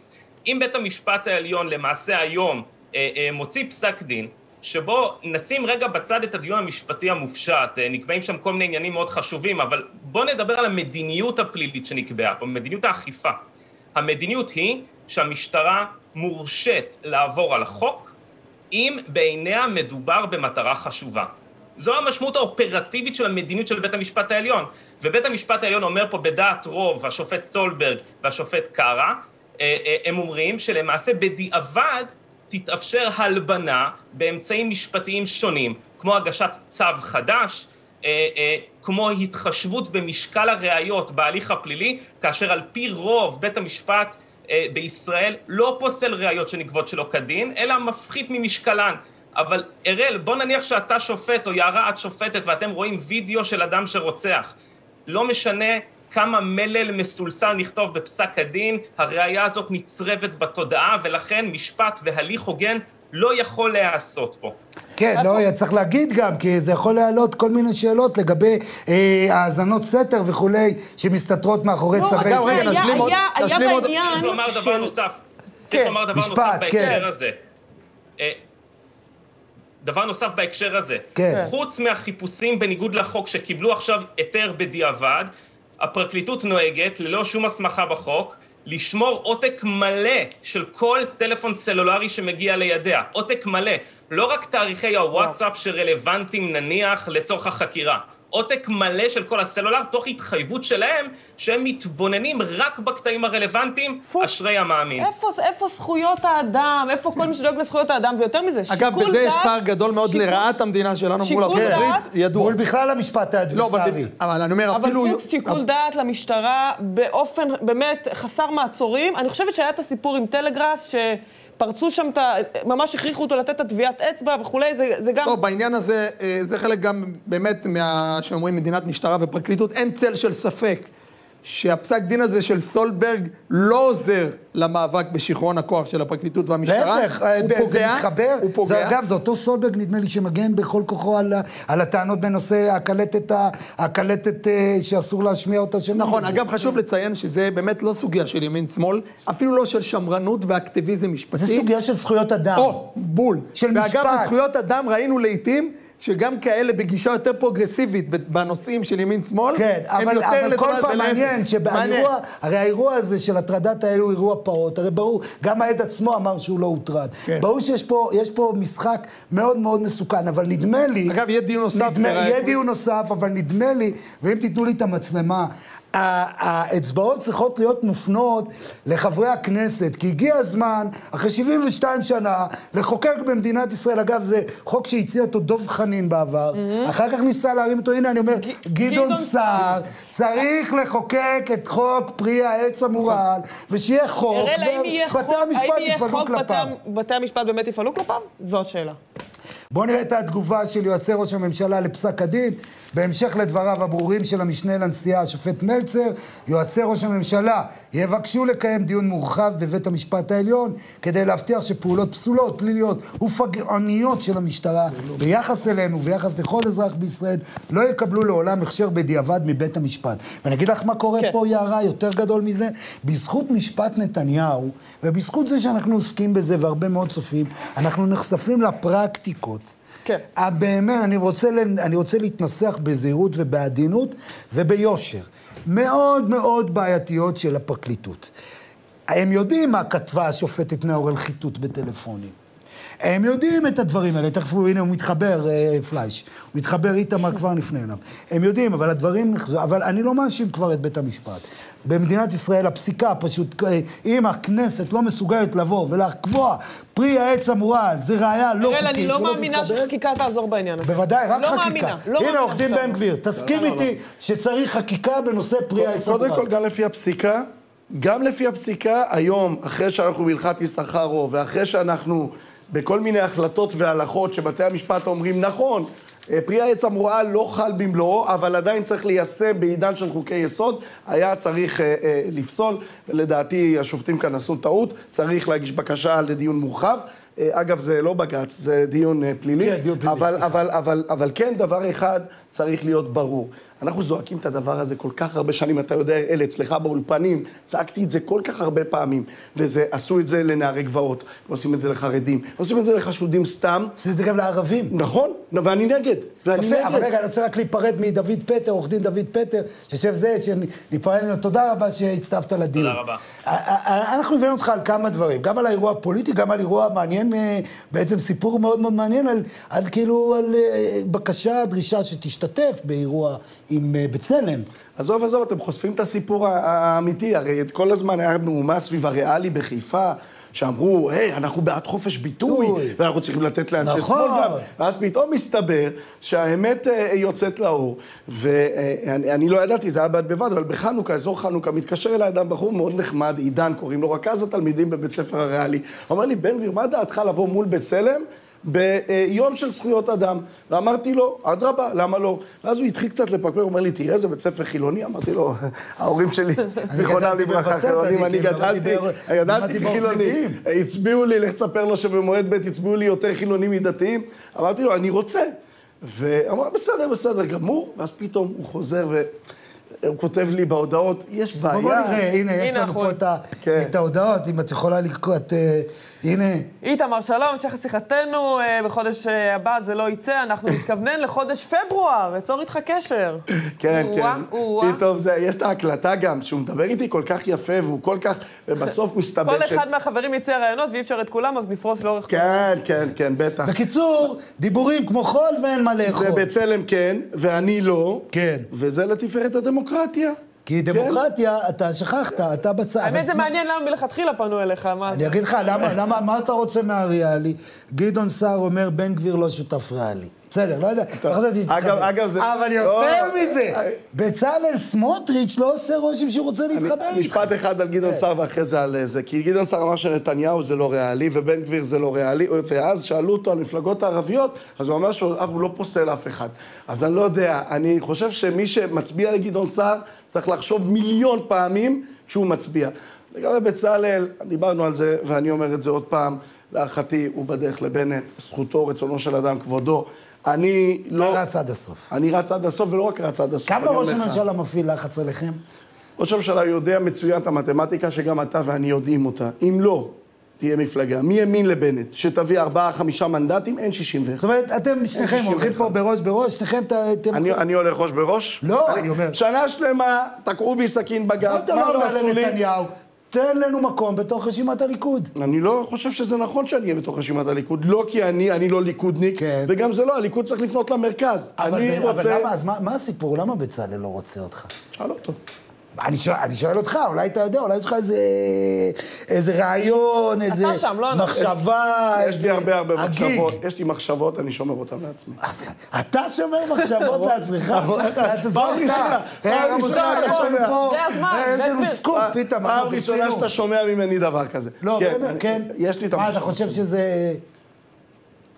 אם בית המשפט העליון למעשה היום אה, אה, מוציא פסק דין, שבו נשים רגע בצד את הדיון המשפטי המופשט, אה, נקבעים שם כל מיני עניינים מאוד חשובים, אבל בואו נדבר על המדיניות הפלילית שנקבעה פה, מדיניות האכיפה. המדיניות היא שהמשטרה מורשית לעבור על החוק, אם בעיניה מדובר במטרה חשובה. זו המשמעות האופרטיבית של המדיניות של בית המשפט העליון. ובית המשפט העליון אומר פה בדעת רוב, השופט סולברג והשופט קארה, אה, אה, הם אומרים שלמעשה בדיעבד תתאפשר הלבנה באמצעים משפטיים שונים, כמו הגשת צו חדש, אה, אה, כמו התחשבות במשקל הראיות בהליך הפלילי, כאשר על פי רוב בית המשפט אה, בישראל לא פוסל ראיות שנגבות שלא כדין, אלא מפחית ממשקלן. אבל אראל, בוא נניח שאתה שופט, או יערה את שופטת, ואתם רואים וידאו של אדם שרוצח. לא משנה כמה מלל מסולסל נכתוב בפסק הדין, הראייה הזאת נצרבת בתודעה, ולכן משפט והליך הוגן לא יכול להיעשות פה. כן, לא, צריך להגיד גם, כי זה יכול להעלות כל מיני שאלות לגבי אה, האזנות סתר וכולי, שמסתתרות מאחורי לא, צווי אגב, רגע, סתר. נשלים עוד- היה- היה בעניין צריך לומר דבר נוסף. צריך כן. לומר דבר נוסף כן. בהקשר הזה. אה, דבר נוסף בהקשר הזה. כן. חוץ מהחיפושים בניגוד לחוק שקיבלו עכשיו היתר בדיעבד, הפרקליטות נוהגת, ללא שום הסמכה בחוק, לשמור עותק מלא של כל טלפון סלולרי שמגיע לידיה. עותק מלא. לא רק תאריכי הוואטסאפ שרלוונטיים נניח לצורך החקירה. עותק מלא של כל הסלולר, תוך התחייבות שלהם שהם מתבוננים רק בקטעים הרלוונטיים, אשרי המאמין. איפה, איפה זכויות האדם? איפה כל מי שדואג לזכויות האדם? ויותר מזה, אגב, שיקול בזה יש דעת- פער גדול מאוד שיקול- לרעת המדינה שלנו מול שיקול ארצות דעת- הברית, ידוע. מול בכלל המשפט לא, האדברסרי. אבל- אבל אני אומר, אבל אפילו... פוקס שיקול דעת למשטרה באופן באמת חסר מעצורים. אני חושבת שהיה את הסיפור עם טלגראס, שפרצו שם את ה... ממש הכריחו אותו לתת את הטביעת אצבע וכולי, זה, זה גם... לא, בעניין הזה, אה, זה חלק גם באמת מה שאומרים מדינת משטרה ופרקליטות, אין צל של ספק שהפסק דין הזה של סולברג לא עוזר למאבק בשיכרון הכוח של הפרקליטות והמשטרה. להפך, אה, זה פוגע, מתחבר. הוא פוגע. זה, אגב, זה אותו סולברג, נדמה לי, שמגן בכל כוחו על, על הטענות בנושא הקלטת, הקלטת אה, שאסור להשמיע אותה של... נכון, אגב, חשוב לציין שזה באמת לא סוגיה של ימין-שמאל, אפילו לא של שמרנות ואקטיביזם משפטי. זה סוגיה של זכויות אדם. או, בול. של ואגב, משפט. בזכויות אדם ראינו לעיתים שגם כאלה בגישה יותר פרוגרסיבית בנושאים של ימין-שמאל, כן, הם אבל, יותר אבל כל לטובת פעם ולהפך. מעניין. שבאירוע, הרי האירוע הזה של הטרדת האלו הוא אירוע פעוט, הרי ברור, גם העד עצמו אמר שהוא לא הוטרד. כן. ברור שיש פה, פה משחק מאוד מאוד מסוכן, אבל נדמה לי... אגב, יהיה דיון נוסף. נדמה, יהיה דיון נוסף, אבל נדמה לי, ואם תיתנו לי את המצלמה, האצבעות צריכות להיות מופנות לחברי הכנסת, כי הגיע הזמן, אחרי 72 שנה, לחוקק במדינת ישראל, אגב, זה חוק שהציע אותו דב חנין בעבר, אחר כך ניסה להרים אותו, הנה אני אומר, גדעון גדעון סער, צריך לחוקק את חוק פרי העץ המורעל, ושיהיה חוק, ובתי המשפט יפעלו כלפיו. בתי המשפט באמת יפעלו כלפיו? זו השאלה. בואו נראה את התגובה של יועצי ראש הממשלה לפסק הדין. בהמשך לדבריו הברורים של המשנה לנשיאה, השופט מלצר, יועצי ראש הממשלה יבקשו לקיים דיון מורחב בבית המשפט העליון כדי להבטיח שפעולות פסולות, פליליות ופגעניות של המשטרה ביחס אלינו וביחס לכל אזרח בישראל לא יקבלו לעולם הכשר בדיעבד מבית המשפט. ואני אגיד לך מה קורה כן. פה, יערה, יותר גדול מזה. בזכות משפט נתניהו, ובזכות זה שאנחנו עוסקים בזה והרבה מאוד צופים, אנחנו נחשפים לפרקטיקות. כן. אה, באמת, אני רוצה, אני רוצה להתנסח בזהירות ובעדינות וביושר. מאוד מאוד בעייתיות של הפרקליטות. הם יודעים מה כתבה השופטת נאור על חיטוט בטלפונים. הם יודעים את הדברים האלה, תכף הוא, הנה הוא מתחבר, אה, פלייש. הוא מתחבר, איתמר כבר נפנה אליו. הם יודעים, אבל הדברים נחזו, אבל אני לא מאשים כבר את בית המשפט. במדינת ישראל הפסיקה פשוט, אה, אם הכנסת לא מסוגלת לבוא ולקבוע פרי העץ המורעל, זה ראייה לא אראל, חוקית אני לא מאמינה שחקיקה תעזור בעניין הזה. בוודאי, רק לא חקיקה. מאמינה, לא הנה, מאמינה עורך דין. בן גביר, תסכים לא, לא, איתי שצריך חקיקה בנושא פרי העץ קודם המורעל. כל, גם לפי הפסיקה, גם לפי הפסיקה, היום, אחרי שאנחנו בהלכת יששכרו, ואחרי שאנחנו בכל מיני החלטות והלכות שבתי המשפט אומרים, נכון, אה, פרי העץ המורעל לא חל במלואו, אבל עדיין צריך ליישם בעידן של חוקי יסוד, היה צריך אה, אה, לפסול, ולדעתי השופטים כאן עשו טעות, צריך להגיש בקשה לדיון מורחב. אה, אגב, זה לא בג"ץ, זה דיון אה, פלילי. כן, דיון פלילי, אבל, סליחה. אבל, אבל, אבל כן, דבר אחד צריך להיות ברור. אנחנו זועקים את הדבר הזה כל כך הרבה שנים, אתה יודע, אלה, אצלך באולפנים, צעקתי את זה כל כך הרבה פעמים, ועשו את זה לנערי גבעות, ועושים את זה לחרדים, ועושים את זה לחשודים סתם. עושים את זה גם לערבים. נכון, ואני נגד, ואני יפה, נגד. אבל רגע, אני רוצה רק להיפרד מדוד פטר, עורך דין דוד פטר, שיושב זה, שניפרד ממנו. תודה רבה שהצטרפת לדיון. תודה רבה. אנחנו הבאנו אותך על כמה דברים, גם על האירוע הפוליטי, גם על אירוע מעניין, אה, בעצם סיפור מאוד מאוד מעניין, על, על כאילו, על אה, בקשה, דרישה שתשתתף באירוע עם אה, בצלם. עזוב, עזוב, אתם חושפים את הסיפור האמיתי, הרי כל הזמן היה מהומה סביב הריאלי בחיפה, שאמרו, היי, אנחנו בעד חופש ביטוי. ואנחנו צריכים לתת לאנשי נכון. שמאל גם, ואז פתאום מסתבר שהאמת אה, יוצאת לאור, ואני אני לא ידעתי, זה היה בד בבד, אבל בחנוכה, אזור חנוכה, מתקשר אליי אדם, בחור מאוד נחמד, עידן קוראים לו, רכז התלמידים בבית ספר הריאלי, אומר לי, בן גביר, מה דעתך לבוא מול בצלם? ביום של זכויות אדם. ואמרתי לו, אדרבה, למה לא? ואז הוא התחיל קצת לפקפק, הוא אומר לי, תראה, זה בית ספר חילוני? אמרתי לו, ההורים שלי, [laughs] זיכרונם גדלתי לברכה, חילונים, אני כאילו גדלתי, כחילוני. נביאים. הצביעו לי, לך תספר לו שבמועד ב' הצביעו לי יותר חילונים מדתיים. אמרתי לו, אני רוצה. ואמר, בסדר, בסדר גמור, ואז פתאום הוא חוזר ו... הוא כותב לי בהודעות, יש בעיה. בוא נראה, הנה, יש לנו פה כן. את ההודעות, אם את יכולה לקרוא, את... הנה. איתמר, שלום, המשך שיחתנו, אה, בחודש אה, הבא זה לא יצא, אנחנו נתכוונן לחודש פברואר, אצור איתך קשר. כן, כן. פתאום זה, יש את ההקלטה גם, שהוא מדבר איתי כל כך יפה, והוא כל כך, ובסוף מסתבר כל אחד מהחברים יציע רעיונות ואי אפשר את כולם, אז נפרוס לאורך... כן, כן, כן, בטח. בקיצור, דיבורים כמו חול ואין מה לאכול. ובצלם כן, ואני לא. כן. וזה לתפארת הדמוקרטיה. כי דמוקרטיה, אתה שכחת, אתה בצד. האמת זה מעניין למה מלכתחילה פנו אליך, מה אני? אגיד לך, למה, למה, מה אתה רוצה מהריאלי? גדעון סער אומר, בן גביר לא שותף ריאלי. בסדר, לא יודע, לא חשבתי שתתחבר. אגב, זה... אבל לא, יותר מזה, אה, בצלאל סמוטריץ' לא עושה רושם שהוא רוצה להתחבר איתך. משפט אחד על גדעון כן. סער ואחרי זה על זה. כי גדעון סער אמר שנתניהו זה לא ריאלי, ובן גביר זה לא ריאלי, ואז שאלו אותו על מפלגות הערביות, אז הוא אמר שהוא לא פוסל אף אחד. אז אני לא יודע, אני חושב שמי שמצביע לגדעון סער צריך לחשוב מיליון פעמים כשהוא מצביע. לגבי בצלאל, דיברנו על זה, ואני אומר את זה עוד פעם, להערכתי הוא בדרך לבנט, זכותו, רצונו של אדם, כבודו. אני לא... רץ עד הסוף. אני רץ עד הסוף, ולא רק רץ עד הסוף. כמה אני ראש. הממשלה מפעיל לחץ עליכם? ראש הממשלה יודע מצוין את המתמטיקה שגם אתה ואני יודעים אותה. אם לא, תהיה מפלגה מימין לבנט, שתביא ארבעה, חמישה מנדטים, אין 61. זאת אומרת, אתם שניכם הולכים פה בראש בראש, שניכם אתם... אני, אני הולך ראש בראש? לא, אני אומר... שנה שלמה תקעו בי סכין בגב, אתה מה לא עשו לי? תן לנו מקום בתוך רשימת הליכוד. אני לא חושב שזה נכון שאני אהיה בתוך רשימת הליכוד. לא כי אני, אני לא ליכודניק, וגם זה לא, הליכוד צריך לפנות למרכז. כן. אבל, אני אבל רוצה... למה, אז מה, מה הסיפור? למה בצלאל לא רוצה אותך? שאל אותו. אני שואל, אני שואל אותך, אולי אתה יודע, אולי יש לך איזה, איזה רעיון, איזה שם, לא אנחנו. מחשבה, יש לי הרבה הרבה הגיג. מחשבות, יש לי מחשבות, אני שומר אותן לעצמי. אתה שומר מחשבות [laughs] לעצמך? פעם ראשונה, פעם ראשונה אתה שומע. זה הזמן, יש בן לנו. סקופ פתאום, פעם ראשונה. שאתה שומע ממני דבר כזה. לא, כן, באמת, כן. יש לי את מה, אתה המחשבות. חושב שזה...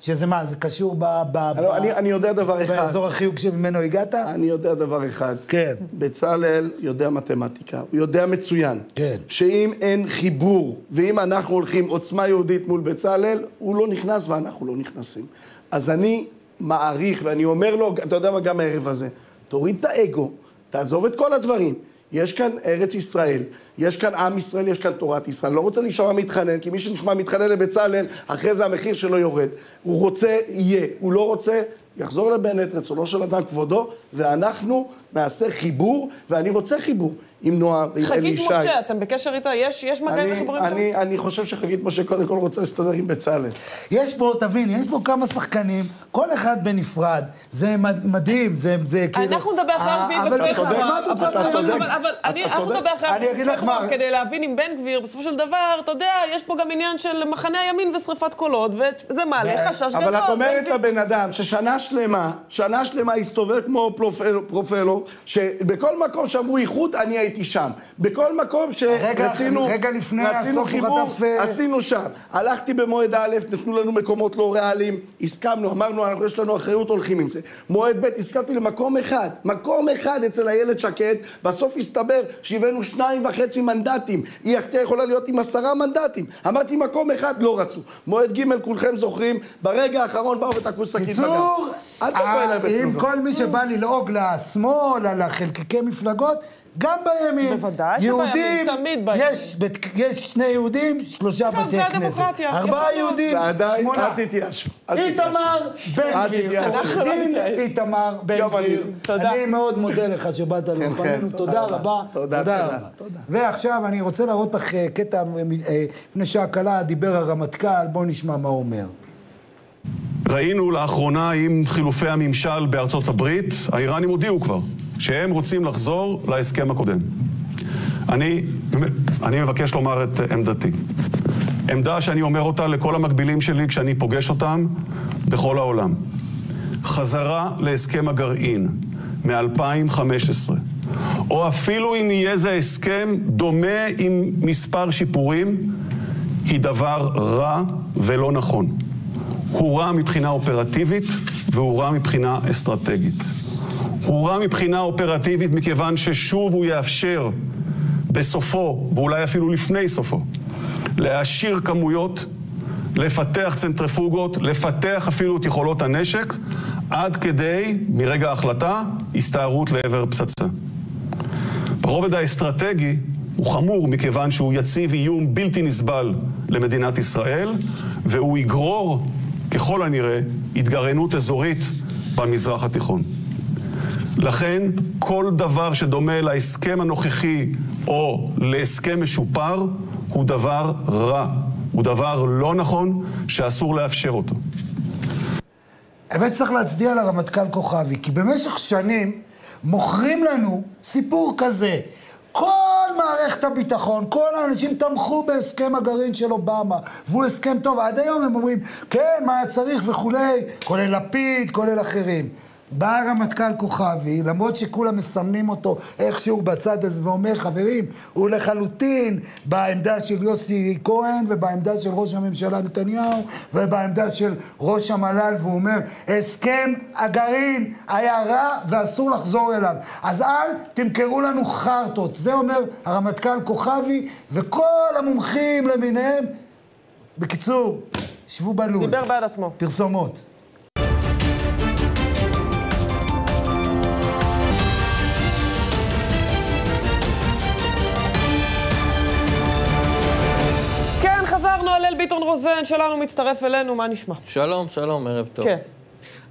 שזה מה, זה קשור ב... ב- ב- אני, אני יודע דבר אחד. באזור החיוג שממנו הגעת? אני יודע דבר אחד. כן. בצלאל יודע מתמטיקה, הוא יודע מצוין. כן. שאם אין חיבור, ואם אנחנו הולכים עוצמה יהודית מול בצלאל, הוא לא נכנס ואנחנו לא נכנסים. אז אני מעריך, ואני אומר לו, אתה יודע מה, גם הערב הזה, תוריד את האגו, תעזוב את כל הדברים. יש כאן ארץ ישראל, יש כאן עם ישראל, יש כאן תורת ישראל. לא רוצה להישמע מתחנן, כי מי שנשמע מתחנן לבצלאל, אחרי זה המחיר שלו יורד. הוא רוצה, יהיה. הוא לא רוצה, יחזור לבנט, רצונו של אדם כבודו, ואנחנו נעשה חיבור, ואני רוצה חיבור עם נועה ועם אלי חגית. משה, אתם בקשר איתה? יש יש מגעים אני, וחיבורים שם? אני, אני חושב שחגית משה קודם כל רוצה להסתדר עם בצלאל. יש פה, תבין, יש פה כמה שחקנים, כל אחד בנפרד. זה מד- מדהים, זה, זה כאילו... אנחנו נדבר אחרי אה, ערבים אבל ופרח. בסדר, מה את רוצה אבל- ממני? אבל- אתה אנחנו צודק. נדבר אחרי אני אגיד לך פרח, מה... כדי להבין עם בן גביר, בסופו של דבר, אתה יודע, יש פה גם עניין של מחנה הימין ושריפת קולות, וזה מעלה חשש גדול. אבל את אומרת לבן אדם ששנה שלמה, שנה שלמה הסתובב כמו פרופל- פרופלור, שבכל מקום שאמרו איחוד, אני הייתי שם. בכל מקום שרצינו רגע לפני רצינו הסוף הוא חיבור, חטף, אה, עשינו שם. הלכתי במועד א', נתנו לנו מקומות לא ריאליים, הסכמנו, אמרנו, אנחנו, יש לנו אחריות, הולכים עם זה. מועד ב', הסכמתי למקום אחד, מקום אחד אצל איילת שקד, בסוף הסתבר שהבאנו שניים וחצי מנדטים. היא יכולה להיות עם עשרה מנדטים. אמרתי, מקום אחד, לא רצו. מועד ג', כולכם זוכרים, ברגע האחרון באו ותקעו שקית בגב. קיצור, אל תבוא אה, אליי אם בתלונות. כל מי שבא ללעוג לשמאל, על החלקיקי מפלגות, גם בימין. בוודאי יהודים, שבימין, תמיד בימין. יש, בית- יש שני יהודים, שלושה כן, בתי זה כנסת. ארבעה. יהודים, ועדיין, שמונה. אל תתייאשו. אל תתייאשו. איתמר בן גביר, תתייאשו. עורך דין איתמר בן. גביר. תודה. אני מאוד מודה לך שבאת לאולפנינו, כן, תודה רבה. תודה, רבה. תודה. ועכשיו אני רוצה להראות לך אה, קטע, אה, לפני שעה קלה דיבר הרמטכ"ל, בואו נשמע מה הוא אומר. ראינו לאחרונה עם חילופי הממשל בארצות הברית, האיראנים הודיעו כבר שהם רוצים לחזור להסכם הקודם. אני, אני מבקש לומר את עמדתי. עמדה שאני אומר אותה לכל המקבילים שלי כשאני פוגש אותם בכל העולם. חזרה להסכם הגרעין מ-2015, או אפילו אם יהיה זה הסכם דומה עם מספר שיפורים, היא דבר רע ולא נכון. הוא רע מבחינה אופרטיבית והוא רע מבחינה אסטרטגית. הוא רע מבחינה אופרטיבית מכיוון ששוב הוא יאפשר בסופו, ואולי אפילו לפני סופו, להעשיר כמויות, לפתח צנטריפוגות, לפתח אפילו את יכולות הנשק, עד כדי, מרגע ההחלטה, הסתערות לעבר פצצה. הרובד האסטרטגי הוא חמור מכיוון שהוא יציב איום בלתי נסבל למדינת ישראל, והוא יגרור, ככל הנראה, התגרענות אזורית במזרח התיכון. לכן, כל דבר שדומה להסכם הנוכחי או להסכם משופר, הוא דבר רע. הוא דבר לא נכון, שאסור לאפשר אותו. האמת צריך להצדיע לרמטכ"ל כוכבי, כי במשך שנים מוכרים לנו סיפור כזה. כל מערכת הביטחון, כל האנשים תמכו בהסכם הגרעין של אובמה, והוא הסכם טוב, עד היום הם אומרים, כן, מה היה צריך וכולי, כולל לפיד, כולל אחרים. בא הרמטכ"ל כוכבי, למרות שכולם מסמנים אותו איכשהו בצד הזה ואומר, חברים, הוא לחלוטין בעמדה של יוסי כהן ובעמדה של ראש הממשלה נתניהו ובעמדה של ראש המל"ל, והוא אומר, הסכם הגרעין היה רע ואסור לחזור אליו. אז אל תמכרו לנו חרטות. זה אומר הרמטכ"ל כוכבי וכל המומחים למיניהם. בקיצור, שבו בלול. דיבר בעד עצמו. פרסומות. ביטון רוזן שלנו מצטרף אלינו, מה נשמע? שלום, שלום, ערב טוב. כן.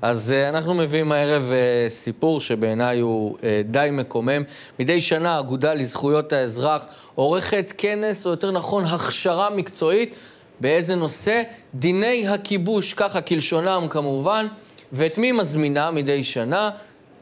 אז uh, אנחנו מביאים הערב uh, סיפור שבעיניי הוא uh, די מקומם. מדי שנה האגודה לזכויות האזרח עורכת כנס, או יותר נכון, הכשרה מקצועית. באיזה נושא? דיני הכיבוש, ככה כלשונם כמובן. ואת מי מזמינה מדי שנה?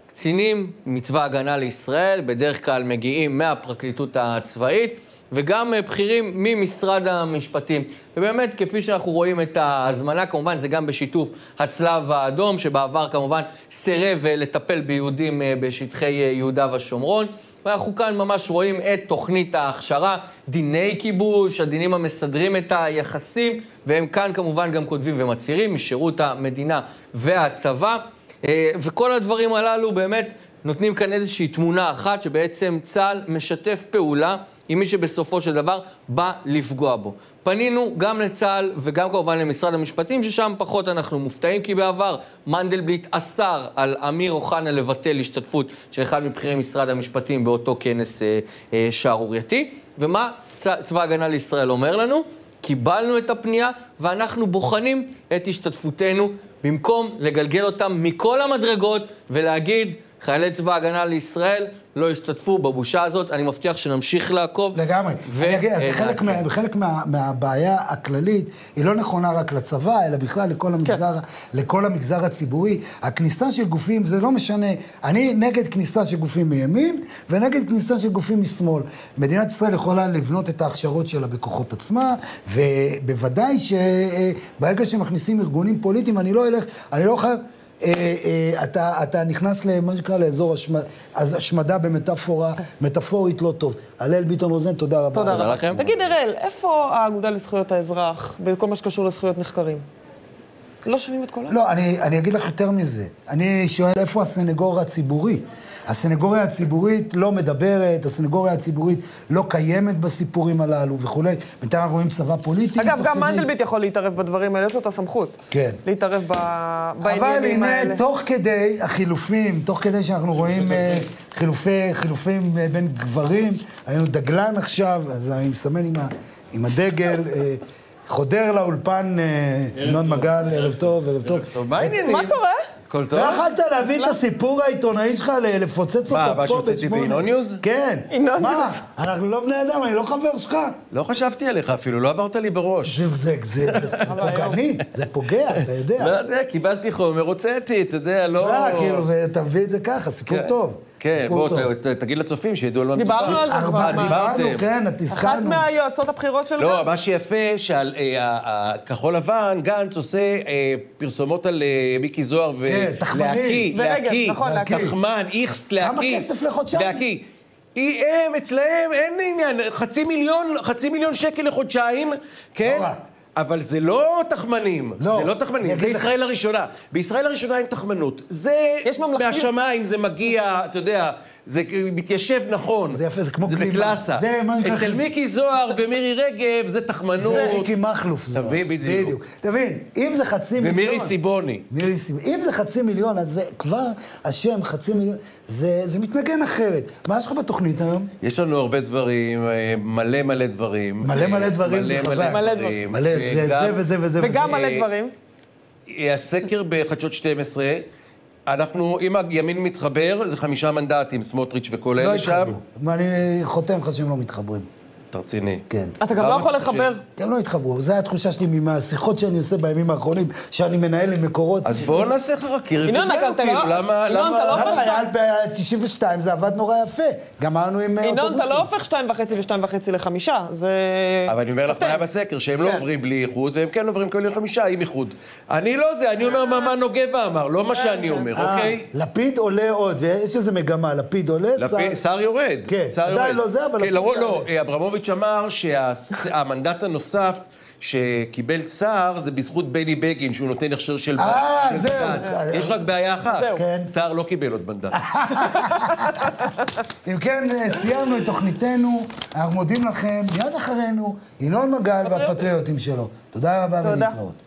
קצינים מצבא הגנה לישראל, בדרך כלל מגיעים מהפרקליטות הצבאית. וגם בכירים ממשרד המשפטים. ובאמת, כפי שאנחנו רואים את ההזמנה, כמובן זה גם בשיתוף הצלב האדום, שבעבר כמובן סירב לטפל ביהודים בשטחי יהודה ושומרון. ואנחנו כאן ממש רואים את תוכנית ההכשרה, דיני כיבוש, הדינים המסדרים את היחסים, והם כאן כמובן גם כותבים ומצהירים משירות המדינה והצבא. וכל הדברים הללו באמת נותנים כאן איזושהי תמונה אחת שבעצם צה"ל משתף פעולה עם מי שבסופו של דבר בא לפגוע בו. פנינו גם לצה"ל וגם כמובן למשרד המשפטים, ששם פחות אנחנו מופתעים, כי בעבר מנדלבליט אסר על אמיר אוחנה לבטל השתתפות של אחד מבכירי משרד המשפטים באותו כנס אה, אה, שערורייתי. ומה צ... צבא ההגנה לישראל אומר לנו? קיבלנו את הפנייה ואנחנו בוחנים את השתתפותנו במקום לגלגל אותם מכל המדרגות ולהגיד, חיילי צבא ההגנה לישראל לא השתתפו בבושה הזאת. אני מבטיח שנמשיך לעקוב. לגמרי. ו... אני אגיד, אז חלק, מה, חלק מה, מהבעיה הכללית היא לא נכונה רק לצבא, אלא בכלל לכל המגזר, כן. לכל המגזר הציבורי. הכניסה של גופים, זה לא משנה. אני נגד כניסה של גופים מימין ונגד כניסה של גופים משמאל. מדינת ישראל יכולה לבנות את ההכשרות שלה בכוחות עצמה, ובוודאי שברגע שמכניסים ארגונים פוליטיים, אני לא אלך, אני לא חייב... אה, אה, אתה, אתה נכנס למה שנקרא לאזור השמד, אז השמדה במטאפורה, מטאפורית לא טוב. הלל ביטון רוזן, תודה רבה. תודה רבה. לכם. תגיד, אראל, איפה האגודה לזכויות האזרח בכל מה שקשור לזכויות נחקרים? לא שומעים את קולם? לא, אני, אני אגיד לך יותר מזה. אני שואל איפה הסנגוריה הציבורי. הסנגוריה הציבורית לא מדברת, הסנגוריה הציבורית לא קיימת בסיפורים הללו וכולי. בינתיים אנחנו רואים צבא פוליטי. אגב, גם כדי... מנדלבליט יכול להתערב בדברים האלה, יש לו את הסמכות. כן. להתערב ב... בעניינים האלה. אבל הנה, תוך כדי החילופים, תוך כדי שאנחנו רואים uh, חילופי, חילופים uh, בין גברים, היינו דגלן עכשיו, אז אני מסמן עם, ה, עם הדגל. Uh, חודר לאולפן ינון מגל, ערב טוב, ערב טוב. מה העניינים? מה קורה? הכל טוב? לא יכלת להביא את הסיפור העיתונאי שלך, לפוצץ אותו פה מה, מה שהוצאתי בעינון ניוז? כן. עינון מה? ניוז. אנחנו לא בני אדם, אני לא חבר שלך. לא חשבתי עליך אפילו, לא עברת לי בראש. זה, פוגעני, זה פוגע, אתה יודע. לא יודע, קיבלתי חומר, הוצאתי, אתה יודע, לא... לא, כאילו, ואתה מביא את זה ככה, סיפור טוב. כן, בוא, תגיד לצופים, שידעו על מה דיברנו על זה כבר. דיברנו, כן, את הזכרנו. אחת מהיועצות הבחירות של גנץ. לא, מה שיפה, שכחול לבן, גנץ עושה פרסומות על מיקי זוהר ולהקיא, להקיא, תחמן, איכס, להקיא. כמה כסף לחודשיים? להקיא. הם, אצלהם, אין עניין, חצי מיליון, חצי מיליון שקל לחודשיים, כן? אבל זה לא תחמנים, לא, זה לא תחמנים, זה ישראל הראשונה. בישראל הראשונה אין תחמנות. זה מהשמיים, זה מגיע, אתה יודע, זה מתיישב נכון. זה יפה, זה כמו גלימה. זה בקלאסה. זה מה נקרא... אצל מיקי זוהר ומירי רגב זה תחמנות. זה מיקי מכלוף זוהר. תבין, בדיוק. בדיוק. תבין, אם זה חצי מיליון... ומירי סיבוני. מירי סיבוני. אם זה חצי מיליון, אז זה כבר השם חצי מיליון, זה, זה מתנגן אחרת. מה יש לך בתוכנית היום? יש לנו הרבה דברים, מלא מלא דברים. מלא מלא דברים זה חזק. מלא דברים. מלא, זה זה וזה וזה. וגם מלא דברים. הסקר בחדשות 12, אנחנו, אם הימין מתחבר, זה חמישה מנדטים, סמוטריץ' וכל אלה שם. לא התחברו. אני חותם לך שהם לא מתחברים. אתה רציני. כן. אתה גם לא יכול לחבר. הם לא התחברו, זו התחושה שלי מהשיחות שאני עושה בימים האחרונים, שאני מנהל עם מקורות. אז בואו נעשה חרקיר וזהו, ינון, אתה כאילו, לא- למה... ינון, אתה לא הופך למה? ב-92 זה עבד נורא יפה. גמרנו עם אה, ינון, אוטובוסים. אתה לא הופך שתיים וחצי ושתיים וחצי לחמישה, זה... אבל אני אומר לך מה היה בסקר, שהם לא כן. עוברים בלי איחוד, והם כן עוברים כל יום חמישה עם איחוד. אני לא זה, אני אומר מה מנו גבע אמר, לא מה שאני אומר, אה, אוקיי? לפיד עולה עוד, ויש איזה מגמה, לפיד עולה, לפיד- שר יורד. כן, שר עדיין יורד. לא זה, אבל... כן, לפיד לא, יעלה. אה, אברמוביץ' אמר שהמנדט הנוסף שקיבל שר זה בזכות בני בגין, שהוא נותן הכשר של... אה, של זהו. בג"ץ. יש רק בעיה אחת, זהו. כן. שר לא קיבל עוד מנדט. [laughs] אם כן, אה, סיימנו את תוכניתנו, אנחנו מודים לכם, מיד אחרינו, ינון מגל והפטריוטים שלו. תודה רבה. ולהתראות.